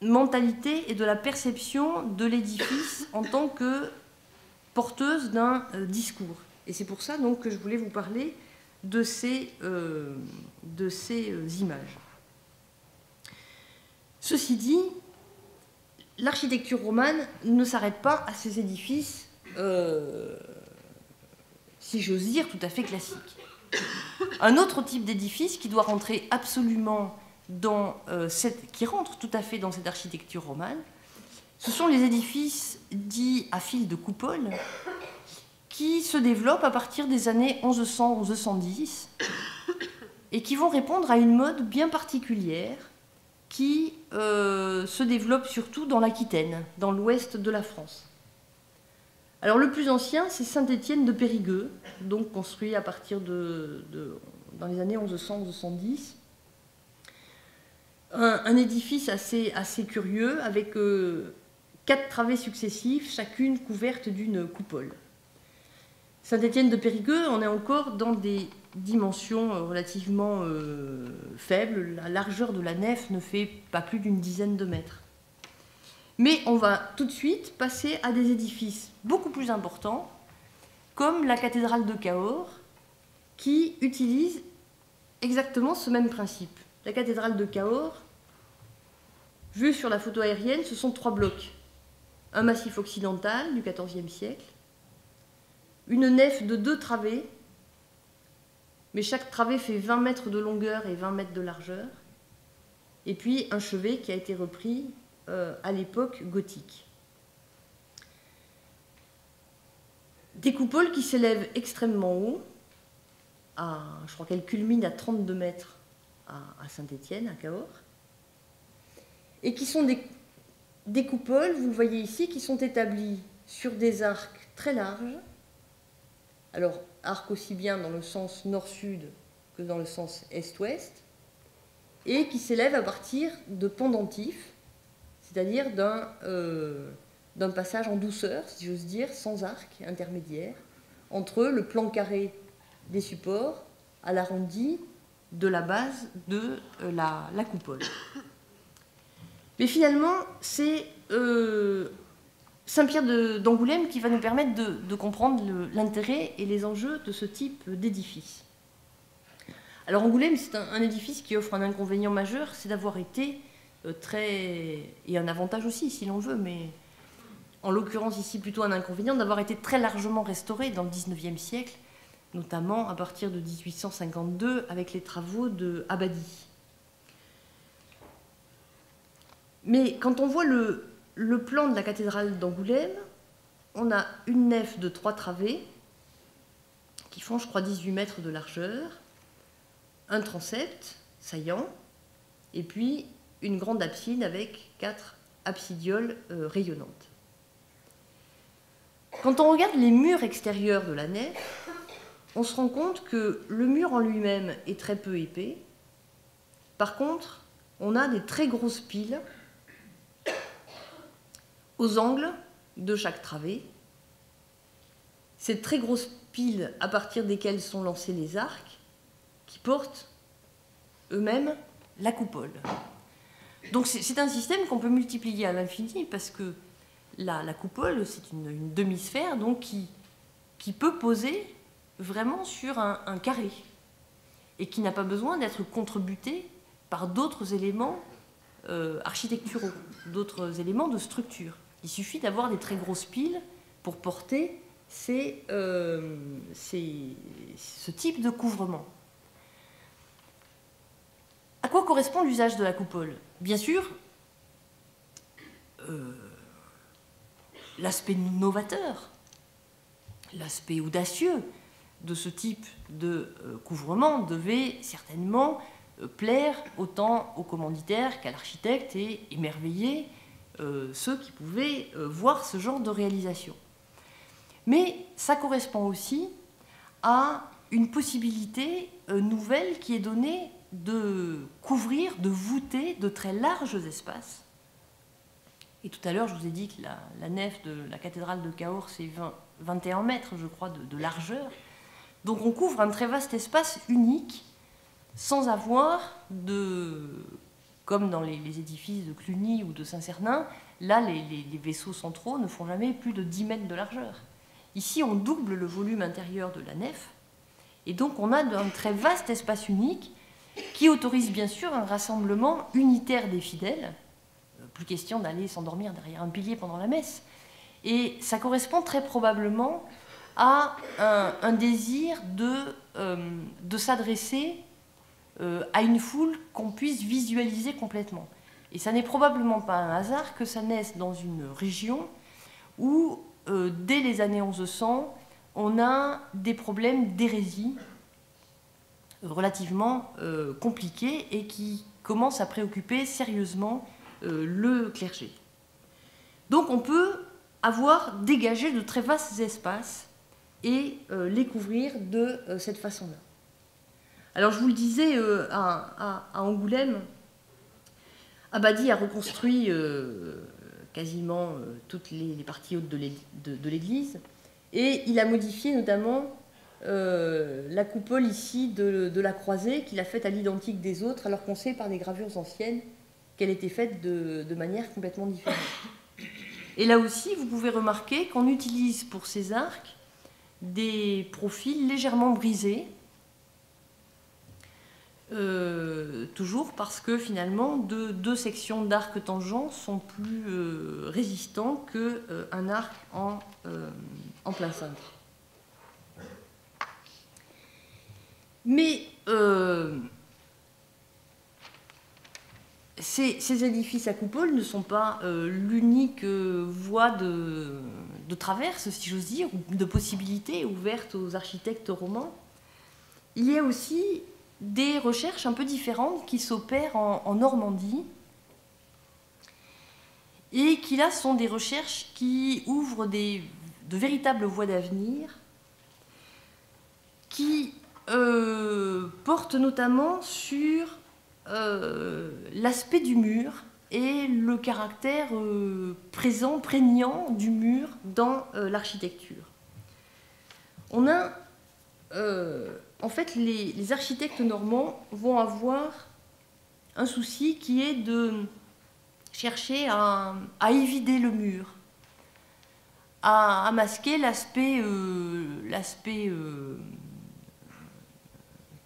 mentalité et de la perception de l'édifice en tant que porteuse d'un euh, discours. Et c'est pour ça donc que je voulais vous parler de ces, euh, euh, images. Ceci dit, l'architecture romane ne s'arrête pas à ces édifices, si j'ose dire, tout à fait classiques. Un autre type d'édifice qui doit rentrer absolument euh, qui rentrent tout à fait dans cette architecture romane, ce sont les édifices dits à fil de coupole qui se développent à partir des années 1100-1110 et qui vont répondre à une mode bien particulière qui euh, se développe surtout dans l'Aquitaine, dans l'ouest de la France. Alors le plus ancien, c'est Saint-Étienne de Périgueux, donc construit à partir de, dans les années 1100-1110 un, édifice assez, curieux avec euh, quatre travées successives, chacune couverte d'une coupole. Saint-Étienne de Périgueux, on est encore dans des dimensions euh, relativement euh, faibles. La largeur de la nef ne fait pas plus d'une dizaine de mètres. Mais on va tout de suite passer à des édifices beaucoup plus importants, comme la cathédrale de Cahors, qui utilise exactement ce même principe. La cathédrale de Cahors, vue sur la photo aérienne, ce sont trois blocs. Un massif occidental du XIVe siècle, une nef de deux travées, mais chaque travée fait 20 mètres de longueur et 20 mètres de largeur, et puis un chevet qui a été repris euh, à l'époque gothique. Des coupoles qui s'élèvent extrêmement haut, je crois qu'elles culminent à 32 mètres à, Saint-Étienne, à Cahors, et qui sont des, coupoles, vous le voyez ici, qui sont établies sur des arcs très larges, alors arcs aussi bien dans le sens nord-sud que dans le sens est-ouest, et qui s'élèvent à partir de pendentifs, c'est-à-dire d'un euh, passage en douceur, si j'ose dire, sans arc intermédiaire, entre le plan carré des supports à l'arrondi de la base de euh, la, coupole. Mais finalement, c'est euh, Saint-Pierre d'Angoulême qui va nous permettre de, comprendre l'intérêt et les enjeux de ce type d'édifice. Alors Angoulême, c'est un, édifice qui offre un inconvénient majeur, c'est d'avoir été euh, très... et un avantage aussi si l'on veut, mais en l'occurrence ici plutôt un inconvénient, d'avoir été très largement restauré dans le 19e siècle, notamment à partir de 1852 avec les travaux de Abadi. Mais quand on voit le, plan de la cathédrale d'Angoulême, on a une nef de trois travées qui font, je crois, 18 mètres de largeur, un transept saillant, et puis une grande abside avec quatre absidioles euh, rayonnantes. Quand on regarde les murs extérieurs de la nef, on se rend compte que le mur en lui-même est très peu épais. Par contre, on a des très grosses piles aux angles de chaque travée. Ces très grosses piles à partir desquelles sont lancés les arcs qui portent eux-mêmes la coupole. Donc c'est un système qu'on peut multiplier à l'infini parce que la, coupole, c'est une, demi-sphère qui peut poser vraiment sur un, carré et qui n'a pas besoin d'être contrebuté par d'autres éléments euh, architecturaux, d'autres éléments de structure. Il suffit d'avoir des très grosses piles pour porter euh, ce type de couvrement. À quoi correspond l'usage de la coupole? Bien sûr, euh, l'aspect novateur, l'aspect audacieux de ce type de euh, couvrement devait certainement euh, plaire autant aux commanditaires qu'à l'architecte et émerveiller ceux qui pouvaient voir ce genre de réalisation. Mais ça correspond aussi à une possibilité nouvelle qui est donnée de couvrir, de voûter de très larges espaces. Et tout à l'heure, je vous ai dit que la, nef de la cathédrale de Cahors, c'est 21 mètres, je crois, de, largeur. Donc on couvre un très vaste espace unique, sans avoir de, comme dans les, édifices de Cluny ou de Saint-Cernin, là, les, les, vaisseaux centraux ne font jamais plus de 10 mètres de largeur. Ici, on double le volume intérieur de la nef, et donc on a un très vaste espace unique qui autorise bien sûr un rassemblement unitaire des fidèles. Euh, plus question d'aller s'endormir derrière un pilier pendant la messe. Et ça correspond très probablement à un, désir de, euh, de s'adresser euh, à une foule qu'on puisse visualiser complètement. Et ça n'est probablement pas un hasard que ça naisse dans une région où, dès les années 1100, on a des problèmes d'hérésie relativement euh, compliqué et qui commence à préoccuper sérieusement euh, le clergé. Donc on peut avoir dégagé de très vastes espaces et euh, les couvrir de cette façon-là. Alors je vous le disais, à, Angoulême, Abadi a reconstruit quasiment toutes les, parties hautes de l'église et il a modifié notamment euh, la coupole ici de, la croisée qu'il a faite à l'identique des autres, alors qu'on sait par des gravures anciennes qu'elle était faite de, manière complètement différente. Et là aussi, vous pouvez remarquer qu'on utilise pour ces arcs des profils légèrement brisés, euh, toujours parce que finalement deux, sections d'arc tangent sont plus euh, résistants qu'un arc en, en plein cintre. Mais euh, ces, édifices à coupole ne sont pas euh, l'unique euh, voie de, traverse, si j'ose dire, ou de possibilités ouvertes aux architectes romans. Il y a aussi des recherches un peu différentes qui s'opèrent en, Normandie et qui là sont des recherches qui ouvrent de véritables voies d'avenir, qui euh, porte notamment sur euh, l'aspect du mur et le caractère euh, présent, prégnant du mur dans l'architecture. On a, en fait, les, architectes normands vont avoir un souci qui est de chercher à, évider le mur, à, masquer l'aspect l'aspect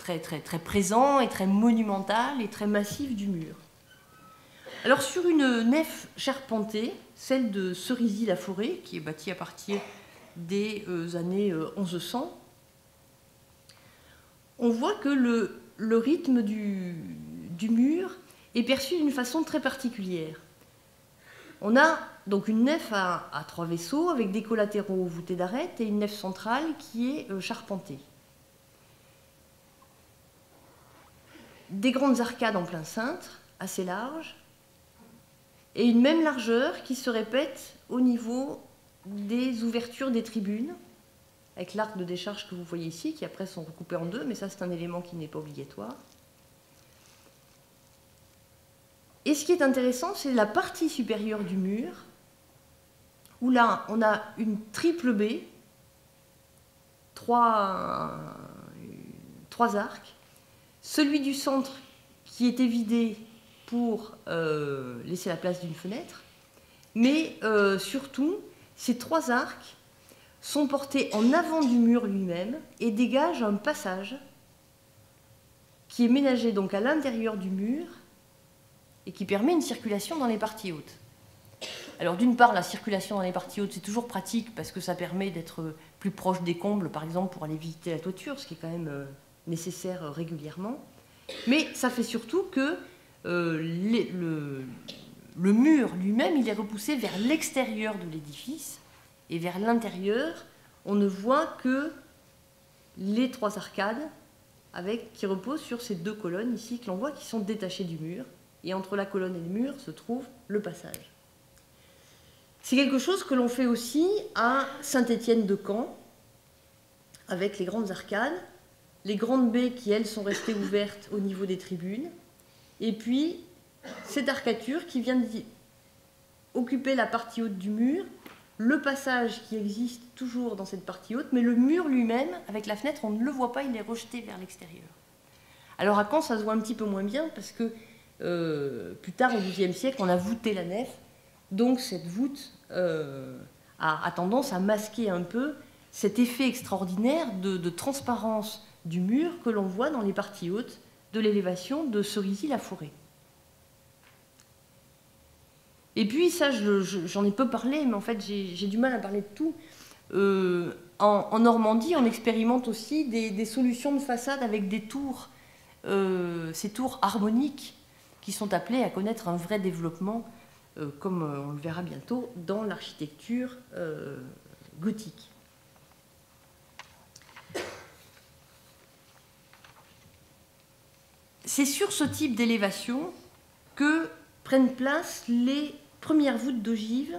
très, très, très présent et très monumental et très massif du mur. Alors sur une nef charpentée, celle de Cerisy-la-Forêt, qui est bâtie à partir des euh, années 1100, euh, on voit que le, rythme du, mur est perçu d'une façon très particulière. On a donc une nef à, à trois vaisseaux avec des collatéraux voûtés d'arêtes et une nef centrale qui est euh, charpentée. des grandes arcades en plein cintre, assez larges, et une même largeur qui se répète au niveau des ouvertures des tribunes, avec l'arc de décharge que vous voyez ici, qui après sont recoupés en deux, mais ça c'est un élément qui n'est pas obligatoire. Et ce qui est intéressant, c'est la partie supérieure du mur, où là on a une triple baie, trois, trois arcs, celui du centre qui est évidé pour laisser la place d'une fenêtre, mais surtout, ces trois arcs sont portés en avant du mur lui-même et dégagent un passage qui est ménagé donc à l'intérieur du mur et qui permet une circulation dans les parties hautes. Alors d'une part, la circulation dans les parties hautes, c'est toujours pratique parce que ça permet d'être plus proche des combles, par exemple, pour aller visiter la toiture, ce qui est quand même euh, nécessaire euh, régulièrement. Mais ça fait surtout que euh, le, mur lui-même, il est repoussé vers l'extérieur de l'édifice et vers l'intérieur, on ne voit que les trois arcades qui reposent sur ces deux colonnes ici que l'on voit qui sont détachées du mur. Et entre la colonne et le mur se trouve le passage. C'est quelque chose que l'on fait aussi à Saint-Étienne-de-Camp, avec les grandes arcades, les grandes baies qui, elles, sont restées ouvertes au niveau des tribunes, et puis cette arcature qui vient occuper la partie haute du mur, le passage qui existe toujours dans cette partie haute, mais le mur lui-même, avec la fenêtre, on ne le voit pas, il est rejeté vers l'extérieur. Alors à Caen, ça se voit un petit peu moins bien, parce que euh, plus tard, au XIIe siècle, on a voûté la nef, donc cette voûte euh, a, tendance à masquer un peu cet effet extraordinaire de, transparence du mur que l'on voit dans les parties hautes de l'élévation de Cerisy-la-Forêt. Et puis ça, j'en ai peu parlé, mais en fait j'ai du mal à parler de tout. Euh, en, Normandie, on expérimente aussi des, solutions de façade avec des tours, euh, ces tours harmoniques qui sont appelées à connaître un vrai développement euh, comme on le verra bientôt, dans l'architecture gothique. C'est sur ce type d'élévation que prennent place les premières voûtes d'ogive,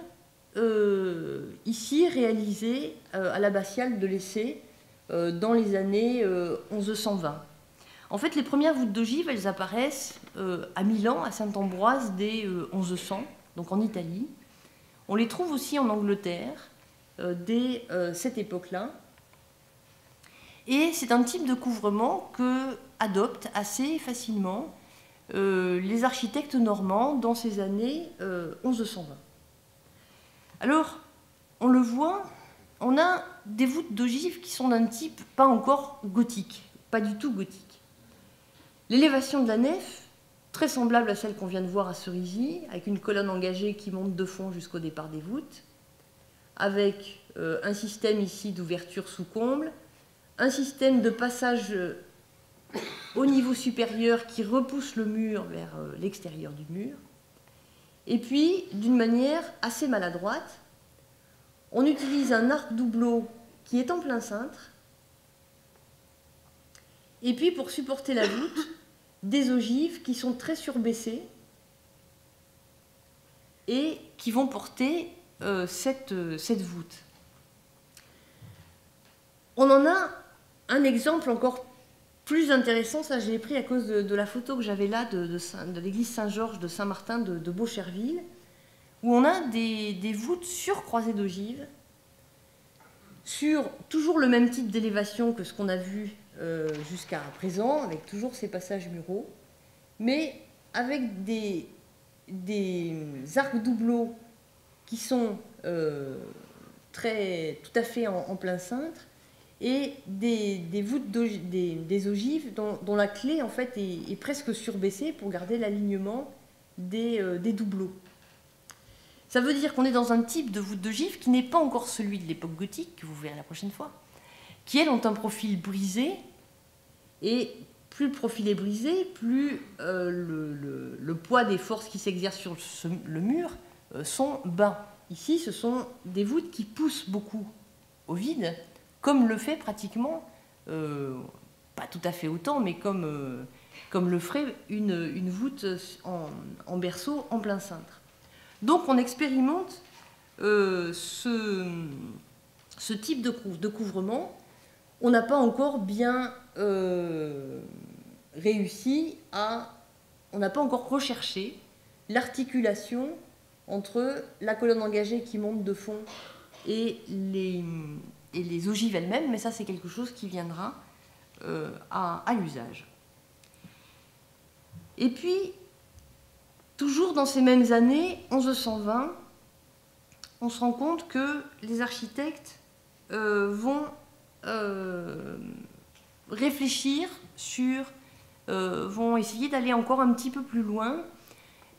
ici réalisées à l'abbatiale de l'Essai dans les années 1120. En fait, les premières voûtes d'ogive, elles apparaissent à Milan, à Saint-Ambroise, dès 1100 donc en Italie. On les trouve aussi en Angleterre euh, dès euh, cette époque-là. Et c'est un type de couvrement que adoptent assez facilement euh, les architectes normands dans ces années 1120. Alors, on le voit, on a des voûtes d'ogives qui sont d'un type pas encore gothique, pas du tout gothique. L'élévation de la nef très semblable à celle qu'on vient de voir à Cerisy, avec une colonne engagée qui monte de fond jusqu'au départ des voûtes, avec euh, un système ici d'ouverture sous comble, un système de passage euh, au niveau supérieur qui repousse le mur vers euh, l'extérieur du mur, et puis, d'une manière assez maladroite, on utilise un arc doubleau qui est en plein cintre, et puis pour supporter la voûte, des ogives qui sont très surbaissées et qui vont porter euh, cette, euh, cette voûte. On en a un exemple encore plus intéressant, ça je l'ai pris à cause de, la photo que j'avais là de, l'église Saint-Georges de Saint-Martin de, Beaucherville, où on a des, voûtes surcroisées d'ogives, sur toujours le même type d'élévation que ce qu'on a vu euh, jusqu'à présent, avec toujours ces passages muraux, mais avec des, des arcs doubleaux qui sont euh, très, tout à fait en, plein cintre, et des, voûtes des, ogives dont, la clé en fait est, presque surbaissée pour garder l'alignement des, euh, doubleaux. Ça veut dire qu'on est dans un type de voûte d'ogive qui n'est pas encore celui de l'époque gothique, que vous verrez la prochaine fois, qui elles ont un profil brisé, et plus le profil est brisé, plus euh, le, poids des forces qui s'exercent sur le mur euh, sont bas. Ici, ce sont des voûtes qui poussent beaucoup au vide, comme le fait pratiquement, euh, pas tout à fait autant, mais comme, comme le ferait une, voûte en, berceau en plein cintre. Donc on expérimente ce, ce, type de, de couvrement on n'a pas encore bien euh, réussi à... On n'a pas encore recherché l'articulation entre la colonne engagée qui monte de fond et les, et les ogives elles-mêmes, mais ça c'est quelque chose qui viendra euh, à, l'usage. Et puis, toujours dans ces mêmes années, 1120, on se rend compte que les architectes euh, vont euh, réfléchir sur, vont essayer d'aller encore un petit peu plus loin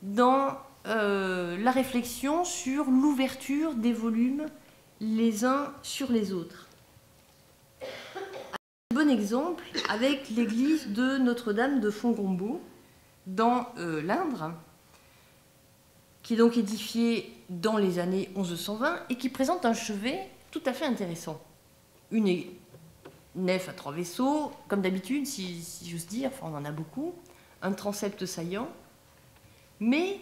dans la réflexion sur l'ouverture des volumes les uns sur les autres. Un bon exemple avec l'église de Notre-Dame de Fongombo dans l'Indre, qui est donc édifiée dans les années 1120 et qui présente un chevet tout à fait intéressant. Une nef à trois vaisseaux, comme d'habitude, si, j'ose dire, enfin on en a beaucoup, un transept saillant, mais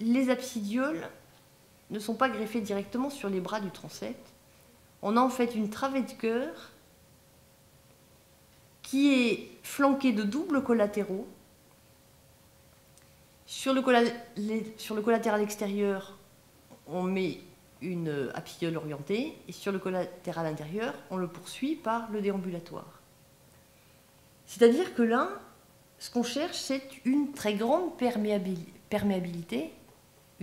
les absidioles ne sont pas greffées directement sur les bras du transept. On a en fait une travée de cœur qui est flanquée de doubles collatéraux sur le, collatéral extérieur, on met une apsiole orientée, et sur le collatéral intérieur, on le poursuit par le déambulatoire. C'est-à-dire que là, ce qu'on cherche, c'est une très grande perméabilité,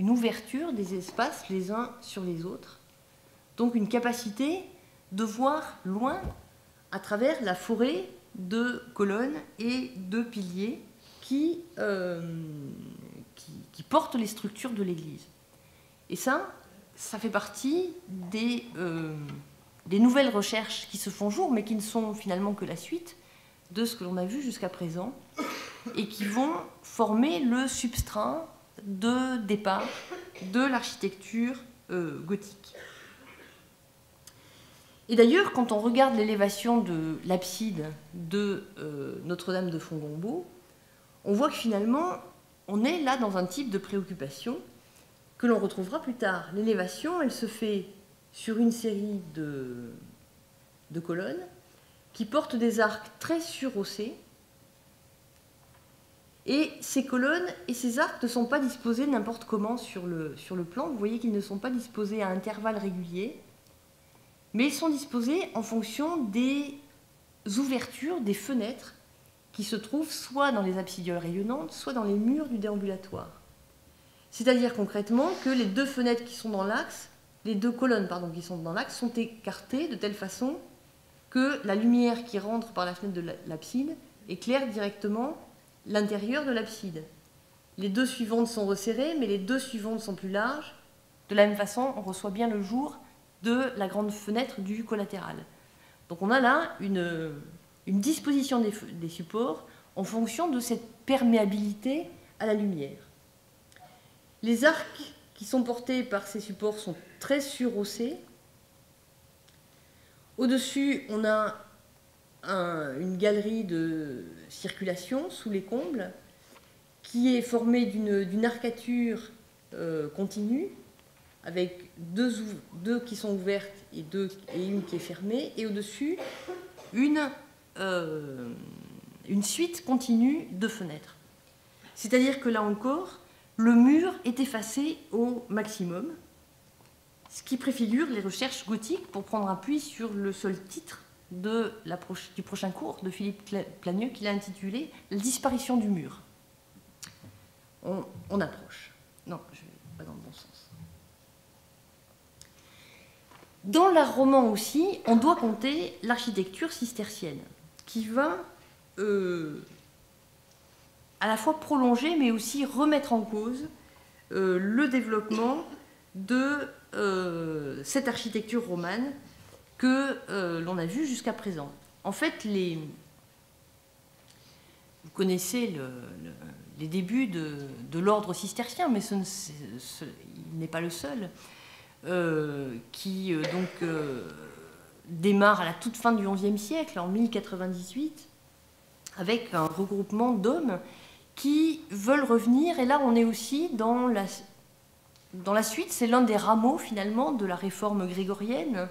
une ouverture des espaces les uns sur les autres, donc une capacité de voir loin à travers la forêt de colonnes et de piliers qui, euh, portent les structures de l'Église. Et ça, ça fait partie euh, des nouvelles recherches qui se font jour, mais qui ne sont finalement que la suite de ce que l'on a vu jusqu'à présent, et qui vont former le substrat de départ de l'architecture euh, gothique. Et d'ailleurs, quand on regarde l'élévation de l'abside de euh, Notre-Dame de Fongombo, on voit que finalement, on est là dans un type de préoccupation que l'on retrouvera plus tard. L'élévation, elle se fait sur une série de, de colonnes qui portent des arcs très surhaussés. Et ces colonnes et ces arcs ne sont pas disposés n'importe comment sur le, plan. Vous voyez qu'ils ne sont pas disposés à intervalles réguliers, mais ils sont disposés en fonction des ouvertures, des fenêtres qui se trouvent soit dans les absidioles rayonnantes, soit dans les murs du déambulatoire. C'est-à-dire concrètement que les deux fenêtres qui sont dans l'axe, les deux colonnes pardon, qui sont dans l'axe sont écartées de telle façon que la lumière qui rentre par la fenêtre de l'abside éclaire directement l'intérieur de l'abside. Les deux suivantes sont resserrées, mais les deux suivantes sont plus larges. De la même façon, on reçoit bien le jour de la grande fenêtre du collatéral. Donc on a là une, disposition des, supports en fonction de cette perméabilité à la lumière. Les arcs qui sont portés par ces supports sont très surhaussés. Au-dessus, on a une galerie de circulation sous les combles qui est formée d'une arcature euh, continue avec deux, qui sont ouvertes et, deux, et une qui est fermée, et au-dessus, euh, une suite continue de fenêtres. C'est-à-dire que là encore, le mur est effacé au maximum, ce qui préfigure les recherches gothiques pour prendre appui sur le seul titre du prochain cours de Philippe Plagneux qu'il a intitulé La disparition du mur. On, approche. Non, je vais pas dans le bon sens. Dans l'art roman aussi, on doit compter l'architecture cistercienne qui va euh, à la fois prolonger mais aussi remettre en cause euh, le développement de euh, cette architecture romane que l'on a vue jusqu'à présent. En fait, vous connaissez les débuts de, l'ordre cistercien, mais il n'est pas le seul, qui donc démarre à la toute fin du XIe siècle, en 1098, avec un regroupement d'hommes qui veulent revenir. Et là, on est aussi dans la suite, c'est l'un des rameaux finalement de la réforme grégorienne,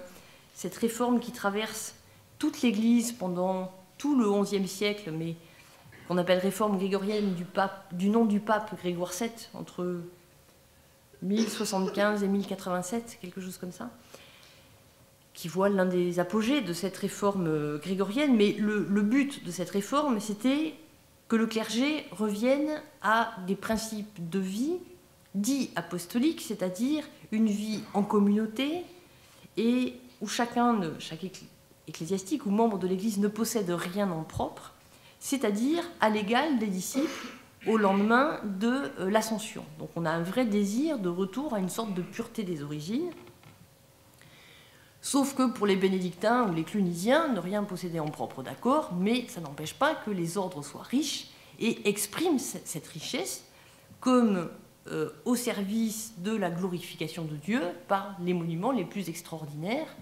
cette réforme qui traverse toute l'Église pendant tout le XIe siècle, mais qu'on appelle réforme grégorienne du, nom du pape Grégoire VII, entre 1075 et 1087, quelque chose comme ça qui voit l'un des apogées de cette réforme grégorienne. Mais le, but de cette réforme, c'était que le clergé revienne à des principes de vie dits apostoliques, c'est-à-dire une vie en communauté et où chacun, chaque ecclésiastique ou membre de l'Église ne possède rien en propre, c'est-à-dire à, l'égal des disciples au lendemain de euh, l'ascension. Donc on a un vrai désir de retour à une sorte de pureté des origines. Sauf que pour les bénédictins ou les clunisiens, ne rien posséder en propre, d'accord, mais ça n'empêche pas que les ordres soient riches et expriment cette richesse comme euh, au service de la glorification de Dieu par les monuments les plus extraordinaires.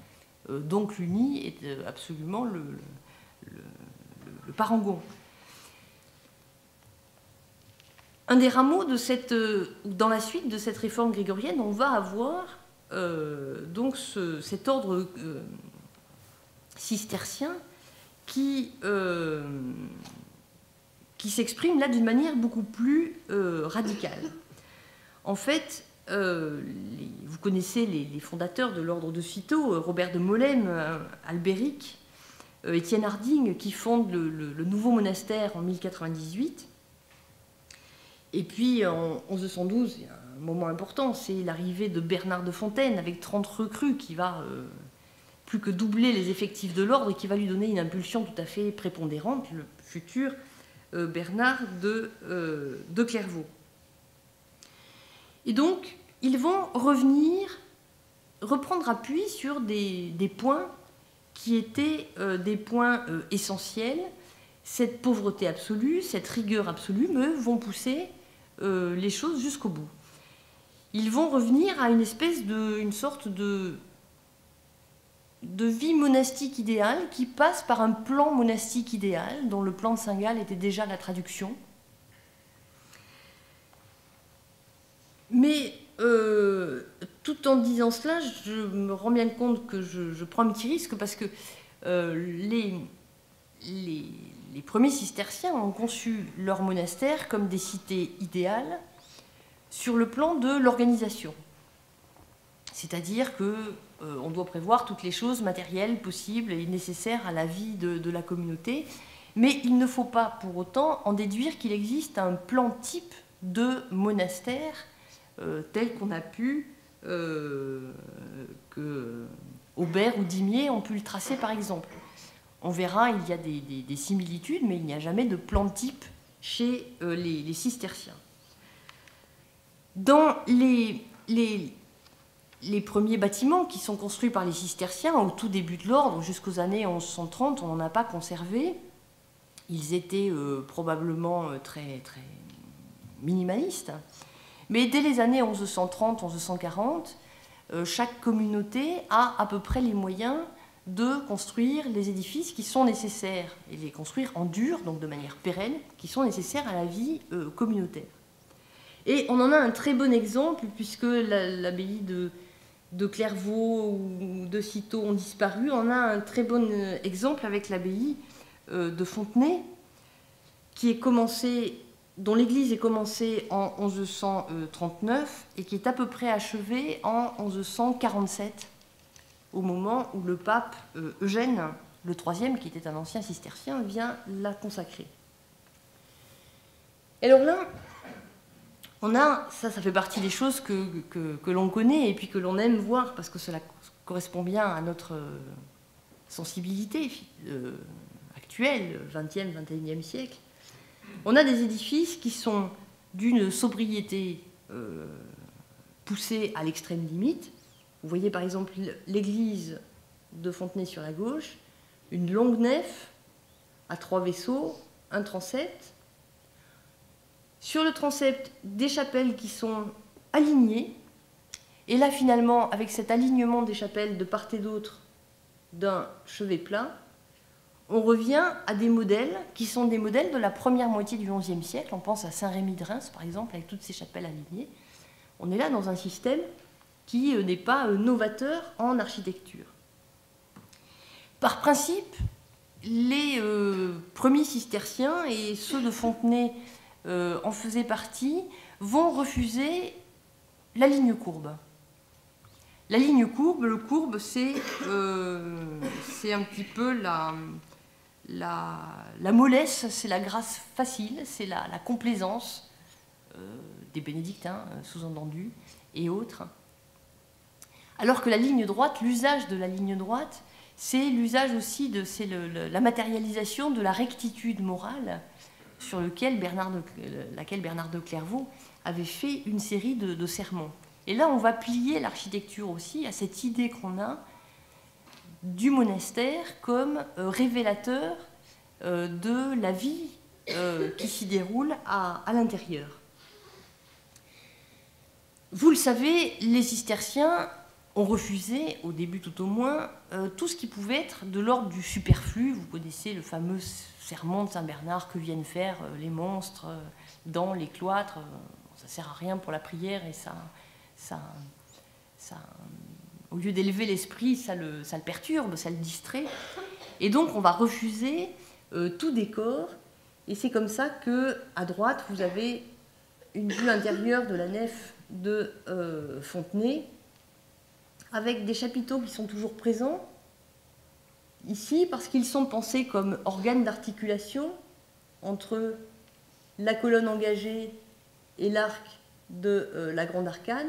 Euh, donc l'uni est euh, absolument le, parangon. Un des rameaux de cette, dans la suite de cette réforme grégorienne, on va avoir donc cet ordre cistercien qui, qui s'exprime là d'une manière beaucoup plus radicale. En fait, euh, vous connaissez les, fondateurs de l'ordre de Cîteaux, euh, Robert de Molène, euh, Albéric, Étienne Harding, qui fondent le, nouveau monastère en 1098. Et puis en 1112, il y a un moment important, c'est l'arrivée de Bernard de Fontaine avec 30 recrues qui va plus que doubler les effectifs de l'ordre et qui va lui donner une impulsion tout à fait prépondérante, le futur Bernard de, de Clairvaux. Et donc, ils vont revenir, reprendre appui sur des, points qui étaient euh, des points euh, essentiels. Cette pauvreté absolue, cette rigueur absolue, vont pousser euh, les choses jusqu'au bout. Ils vont revenir à une espèce de, une sorte de, de vie monastique idéale qui passe par un plan monastique idéal, dont le plan de Saint-Gall était déjà la traduction. Mais euh, tout en disant cela, je me rends bien compte que je, prends un petit risque parce que euh, les, premiers cisterciens ont conçu leur monastère comme des cités idéales sur le plan de l'organisation. C'est-à-dire que euh, on doit prévoir toutes les choses matérielles possibles et nécessaires à la vie de la communauté, mais il ne faut pas pour autant en déduire qu'il existe un plan type de monastère euh, tel qu'on a pu, euh, que Aubert ou Dimier ont pu le tracer par exemple. On verra, il y a des, similitudes, mais il n'y a jamais de plan type chez euh, les, cisterciens. Dans les, les, premiers bâtiments qui sont construits par les cisterciens au tout début de l'ordre, jusqu'aux années 1130, on n'en a pas conservé. Ils étaient probablement très, très minimalistes. Mais dès les années 1130-1140, euh, chaque communauté a à peu près les moyens de construire les édifices qui sont nécessaires, et les construire en dur, donc de manière pérenne, qui sont nécessaires à la vie euh, communautaire. Et on en a un très bon exemple, puisque l'abbaye de, de, Clairvaux ou de Cîteaux ont disparu. On a un très bon euh, exemple avec l'abbaye de Fontenay, qui est commencée dont l'église est commencée en 1139 et qui est à peu près achevée en 1147, au moment où le pape euh, Eugène, le troisième, qui était un ancien cistercien, vient la consacrer. Et alors là, on a, ça, ça fait partie des choses que, que, l'on connaît et puis que l'on aime voir parce que cela correspond bien à notre sensibilité euh, actuelle, 20e, 21e siècle on a des édifices qui sont d'une sobriété euh, poussée à l'extrême limite. Vous voyez par exemple l'église de Fontenay sur la gauche, une longue nef à trois vaisseaux, un transept. Sur le transept, des chapelles qui sont alignées. Et là, finalement, avec cet alignement des chapelles de part et d'autre d'un chevet plat, on revient à des modèles qui sont des modèles de la première moitié du XIe siècle. On pense à Saint-Rémy de Reims, par exemple, avec toutes ces chapelles alignées. On est là dans un système qui euh, n'est pas euh, novateur en architecture. Par principe, les euh, premiers cisterciens et ceux de Fontenay en faisaient partie, vont refuser la ligne courbe. La ligne courbe, le courbe, c'est un petit peu la, la, mollesse, c'est la grâce facile, c'est la, complaisance euh, des bénédictins, euh, sous-entendus, et autres. Alors que la ligne droite, l'usage de la ligne droite, c'est l'usage aussi de c'est la matérialisation de la rectitude morale sur Bernard laquelle Bernard de Clairvaux avait fait une série de, sermons. Et là, on va plier l'architecture aussi à cette idée qu'on a du monastère comme euh, révélateur euh, de la vie euh, qui s'y déroule à, l'intérieur. Vous le savez, les cisterciens ont refusé, au début tout au moins, tout ce qui pouvait être de l'ordre du superflu. Vous connaissez le fameux serment de Saint Bernard que viennent faire les monstres dans les cloîtres. Ça sert à rien pour la prière et ça au lieu d'élever l'esprit, ça le, perturbe, ça le distrait. Et donc on va refuser euh, tout décor. Et c'est comme ça que à droite vous avez une vue intérieure de la nef de euh, Fontenay, avec des chapiteaux qui sont toujours présents ici parce qu'ils sont pensés comme organes d'articulation entre la colonne engagée et l'arc de euh, la grande arcade,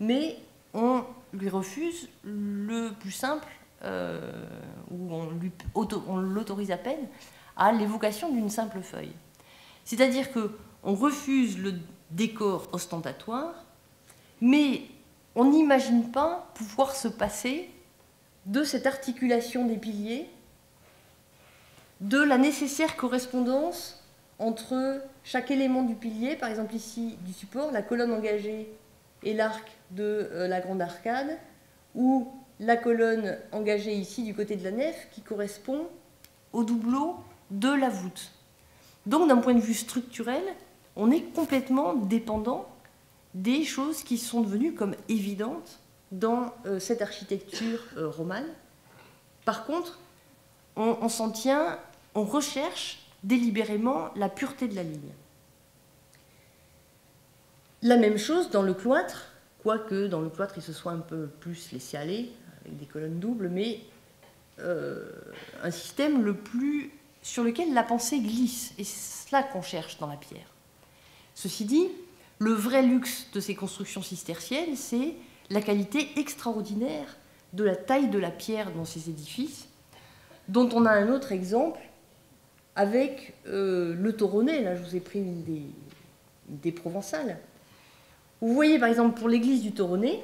mais on lui refuse le plus simple, euh, ou on l'autorise à peine, à l'évocation d'une simple feuille. C'est-à-dire que on refuse le décor ostentatoire, mais on n'imagine pas pouvoir se passer de cette articulation des piliers, de la nécessaire correspondance entre chaque élément du pilier, par exemple ici du support, la colonne engagée et l'arc de euh, la grande arcade, ou la colonne engagée ici du côté de la nef qui correspond au doubleau de la voûte. Donc d'un point de vue structurel, on est complètement dépendant des choses qui sont devenues comme évidentes dans euh, cette architecture euh, romane. Par contre, on s'en tient, on recherche délibérément la pureté de la ligne. La même chose dans le cloître, quoique dans le cloître il se soit un peu plus laissé aller, avec des colonnes doubles, mais euh, un système le plus sur lequel la pensée glisse, et c'est cela qu'on cherche dans la pierre. Ceci dit, le vrai luxe de ces constructions cisterciennes, c'est la qualité extraordinaire de la taille de la pierre dans ces édifices, dont on a un autre exemple avec euh, le Toronnet. Là, je vous ai pris une des, des provençales. Vous voyez par exemple pour l'église du Toronnet,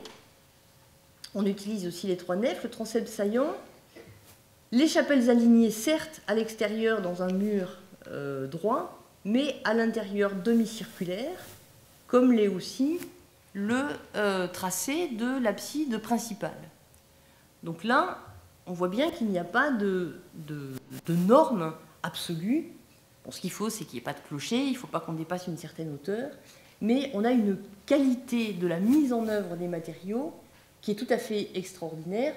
on utilise aussi les trois nefs, le transept saillant, les chapelles alignées certes à l'extérieur dans un mur euh, droit, mais à l'intérieur demi-circulaire, comme l'est aussi le euh, tracé de l'abside principale. Donc là, on voit bien qu'il n'y a pas de, de, de normes absolues. ce qu'il faut, c'est qu'il n'y ait pas de clocher, il ne faut pas qu'on dépasse une certaine hauteur, mais on a une qualité de la mise en œuvre des matériaux qui est tout à fait extraordinaire,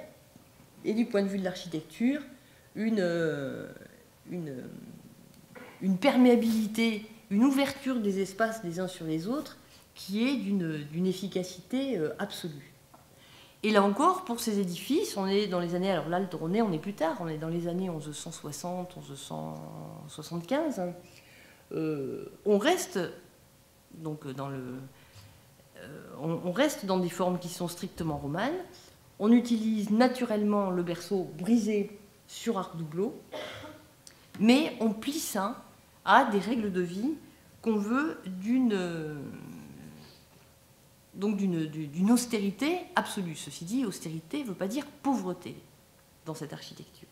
et du point de vue de l'architecture, une, euh, perméabilité, une ouverture des espaces les uns sur les autres qui est d'une efficacité euh, absolue. Et là encore, pour ces édifices, on est dans les années, alors là le on est plus tard, on est dans les années 1160, 1175, hein. euh, on reste donc le, euh, on, reste dans des formes qui sont strictement romanes. On utilise naturellement le berceau brisé sur arc doubleau, mais on plie ça à des règles de vie qu'on veut d'une d'une austérité absolue. Ceci dit, austérité ne veut pas dire pauvreté dans cette architecture.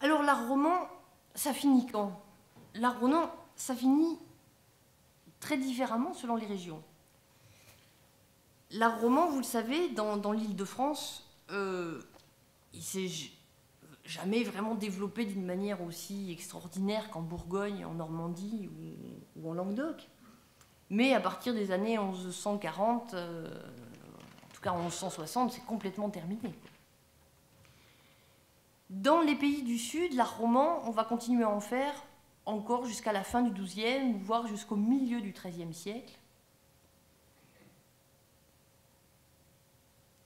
Alors l'art roman, ça finit quand? L'art roman, ça finit très différemment selon les régions. L'art roman, vous le savez, dans, l'île de France, euh, il s'est jamais vraiment développé d'une manière aussi extraordinaire qu'en Bourgogne, en Normandie ou, en Languedoc. Mais à partir des années 1140, euh, en tout cas en 1160, c'est complètement terminé. Dans les pays du Sud, l'art roman, on va continuer à en faire encore jusqu'à la fin du XIIe, voire jusqu'au milieu du XIIIe siècle.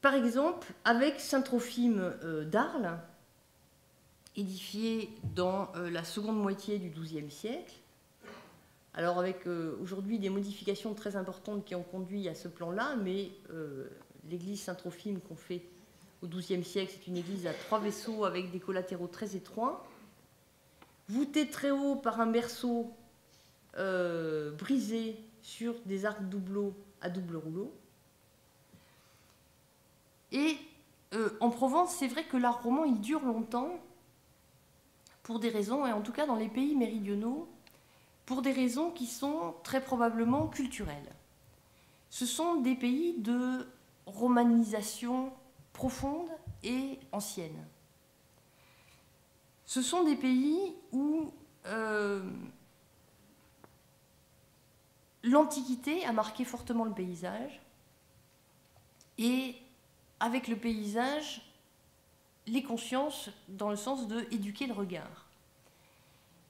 Par exemple, avec Saint-Trophime euh, d'Arles, édifiée dans la seconde moitié du XIIe siècle. Alors avec aujourd'hui des modifications très importantes qui ont conduit à ce plan-là, mais l'église Saint-Trophime qu'on fait au XIIe siècle, c'est une église à trois vaisseaux avec des collatéraux très étroits, voûtée très haut par un berceau brisé sur des arcs doubleaux à double rouleau. Et euh, en Provence, c'est vrai que l'art roman, il dure longtemps, pour des raisons, et en tout cas dans les pays méridionaux, pour des raisons qui sont très probablement culturelles. Ce sont des pays de romanisation profonde et ancienne. Ce sont des pays où euh, l'Antiquité a marqué fortement le paysage et avec le paysage, les consciences dans le sens de éduquer le regard.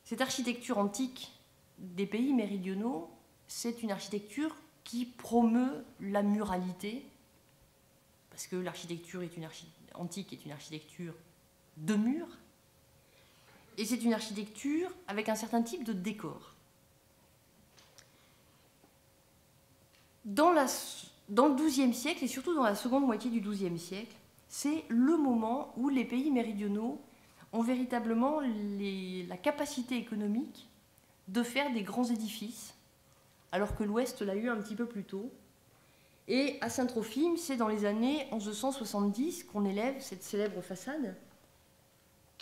Cette architecture antique des pays méridionaux, c'est une architecture qui promeut la muralité, parce que l'architecture antique est une architecture de murs, et c'est une architecture avec un certain type de décor. Dans, le XIIe siècle, et surtout dans la seconde moitié du XIIe siècle, c'est le moment où les pays méridionaux ont véritablement la capacité économique de faire des grands édifices, alors que l'Ouest l'a eu un petit peu plus tôt. Et à Saint-Trophime, c'est dans les années 1170 qu'on élève cette célèbre façade,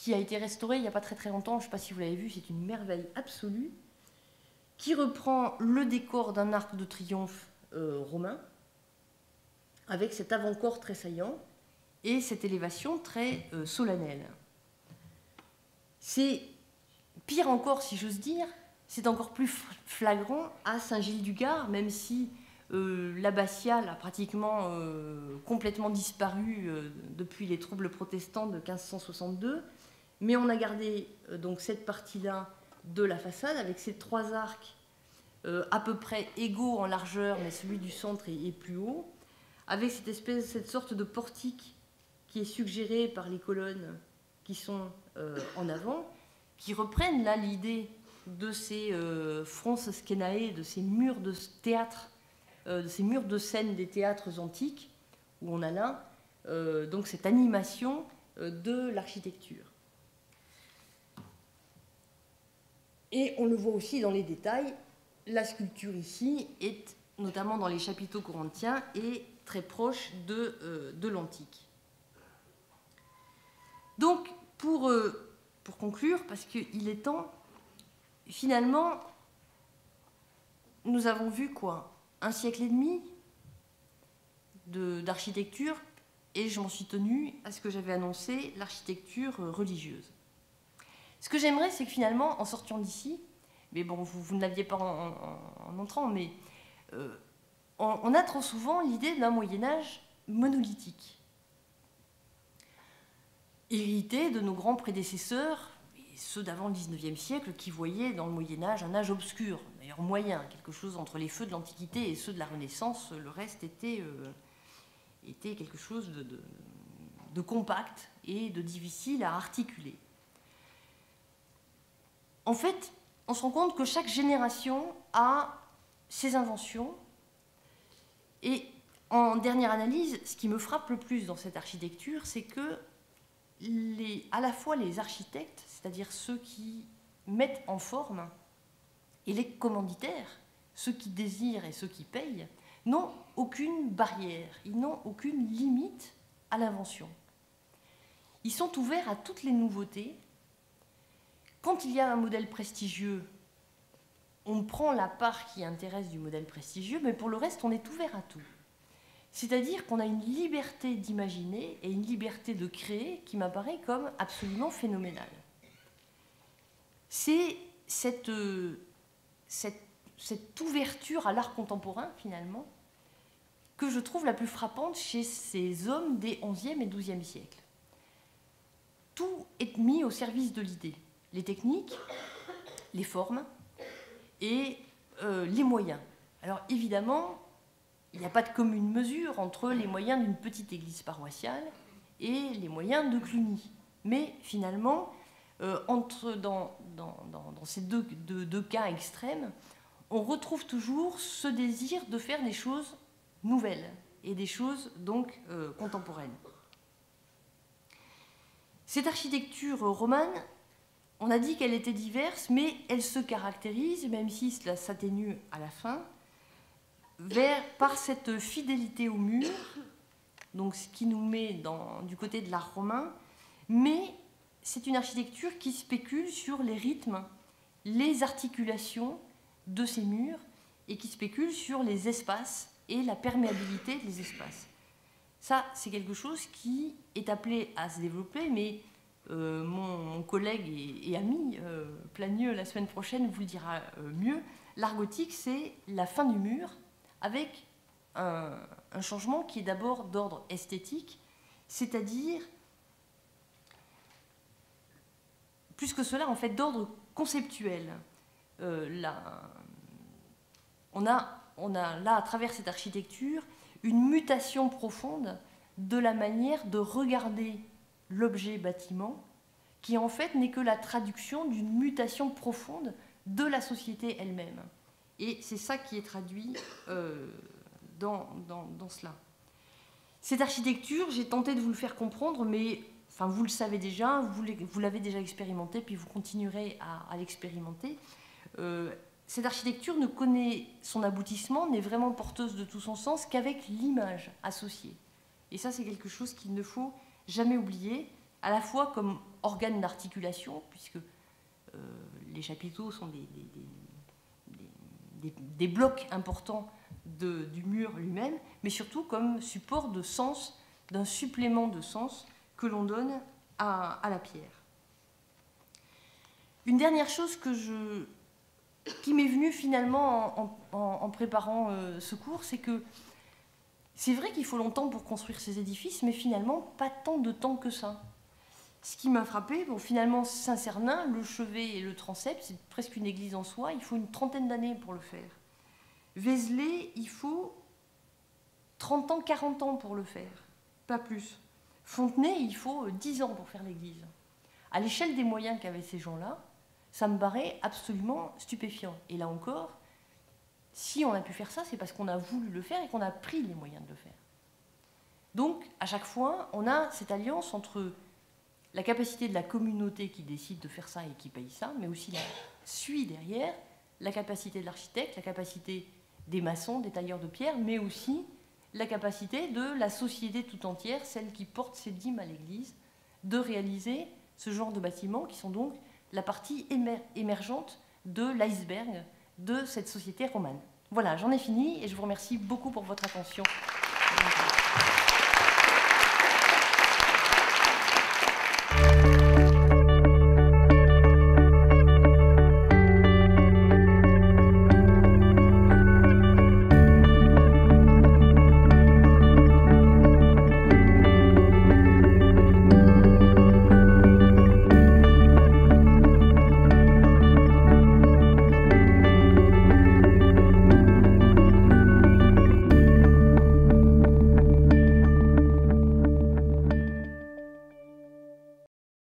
qui a été restaurée il n'y a pas très très longtemps, je ne sais pas si vous l'avez vu, c'est une merveille absolue, qui reprend le décor d'un arc de triomphe euh, romain, avec cet avant-corps très saillant et cette élévation très euh, solennelle. C'est pire encore, si j'ose dire, c'est encore plus flagrant à Saint-Gilles-du-Gard, même si euh, l'abbatiale a pratiquement complètement disparu depuis les troubles protestants de 1562, mais on a gardé donc cette partie-là de la façade avec ces trois arcs euh, à peu près égaux en largeur, mais celui du centre est, plus haut, avec cette espèce, cette sorte de portique qui est suggéré par les colonnes qui sont euh, en avant, qui reprennent là l'idée de ces euh, fronts skenae, de ces murs de théâtre, de ces murs de scène des théâtres antiques, où on a là donc cette animation de l'architecture. Et on le voit aussi dans les détails, la sculpture ici est, notamment dans les chapiteaux corinthiens, est très proche de, euh, de l'antique. Donc, pour, euh, pour conclure, parce qu'il est temps, finalement, nous avons vu quoi? Un siècle et demi d'architecture, et je m'en suis tenue à ce que j'avais annoncé, l'architecture religieuse. Ce que j'aimerais, c'est que finalement, en sortant d'ici, mais bon, vous, ne l'aviez pas en, entrant, mais euh, on, a trop souvent l'idée d'un Moyen Âge monolithique, hérité de nos grands prédécesseurs, ceux d'avant le XIXe siècle, qui voyaient dans le Moyen Âge un âge obscur, d'ailleurs moyen, quelque chose entre les feux de l'Antiquité et ceux de la Renaissance, le reste était, euh, était quelque chose de compact et de difficile à articuler. En fait, on se rend compte que chaque génération a ses inventions. Et en dernière analyse, ce qui me frappe le plus dans cette architecture, c'est que à la fois les architectes, c'est-à-dire ceux qui mettent en forme, et les commanditaires, ceux qui désirent et ceux qui payent, n'ont aucune barrière, ils n'ont aucune limite à l'invention. Ils sont ouverts à toutes les nouveautés quand il y a un modèle prestigieux, on prend la part qui intéresse du modèle prestigieux, mais pour le reste, on est ouvert à tout. C'est-à-dire qu'on a une liberté d'imaginer et une liberté de créer qui m'apparaît comme absolument phénoménale. C'est cette, ouverture à l'art contemporain, finalement, que je trouve la plus frappante chez ces hommes des 11e et 12e siècles. Tout est mis au service de l'idée les techniques, les formes et euh, les moyens. Alors évidemment, il n'y a pas de commune mesure entre les moyens d'une petite église paroissiale et les moyens de Cluny. Mais finalement, entre, dans, dans, dans, ces deux, deux, cas extrêmes, on retrouve toujours ce désir de faire des choses nouvelles et des choses donc contemporaines. Cette architecture romane, on a dit qu'elle était diverse, mais elle se caractérise, même si cela s'atténue à la fin, vers, par cette fidélité au mur, donc ce qui nous met du côté de l'art romain, mais c'est une architecture qui spécule sur les rythmes, les articulations de ces murs et qui spécule sur les espaces et la perméabilité des espaces. Ça, c'est quelque chose qui est appelé à se développer, mais euh, mon, collègue et, ami euh, la semaine prochaine, vous le dira euh, mieux. L'art gothique, c'est la fin du mur, avec un, changement qui est d'abord d'ordre esthétique, c'est-à-dire, plus que cela, en fait, d'ordre conceptuel. on, a, on a là, à travers cette architecture, une mutation profonde de la manière de regarder l'objet bâtiment, qui en fait n'est que la traduction d'une mutation profonde de la société elle-même. Et c'est ça qui est traduit euh, dans, dans, cela. Cette architecture, j'ai tenté de vous le faire comprendre, mais enfin, vous le savez déjà, vous l'avez déjà expérimenté, puis vous continuerez à, l'expérimenter. Euh, cette architecture ne connaît son aboutissement, n'est vraiment porteuse de tout son sens qu'avec l'image associée. Et ça, c'est quelque chose qu'il ne faut jamais oublier, à la fois comme organe d'articulation, puisque euh, les chapiteaux sont des, des, blocs importants du mur lui-même, mais surtout comme support de sens, d'un supplément de sens que l'on donne à, la pierre. Une dernière chose que je, qui m'est venue finalement en, préparant euh, ce cours, c'est que c'est vrai qu'il faut longtemps pour construire ces édifices, mais finalement, pas tant de temps que ça. Ce qui m'a frappé, bon, finalement, Saint-Cernin, le chevet et le transept, c'est presque une église en soi, il faut une trentaine d'années pour le faire. Vézelay, il faut 30 ans, 40 ans pour le faire, pas plus. Fontenay, il faut 10 ans pour faire l'église. À l'échelle des moyens qu'avaient ces gens-là, ça me paraît absolument stupéfiant. Et là encore, si on a pu faire ça, c'est parce qu'on a voulu le faire et qu'on a pris les moyens de le faire. Donc, à chaque fois, on a cette alliance entre la capacité de la communauté qui décide de faire ça et qui paye ça, mais aussi la suit derrière, la capacité de l'architecte, la capacité des maçons, des tailleurs de pierre, mais aussi la capacité de la société tout entière, celle qui porte ses dîmes à l'Église, de réaliser ce genre de bâtiments qui sont donc la partie émergente de l'iceberg de cette société romane. Voilà, j'en ai fini et je vous remercie beaucoup pour votre attention.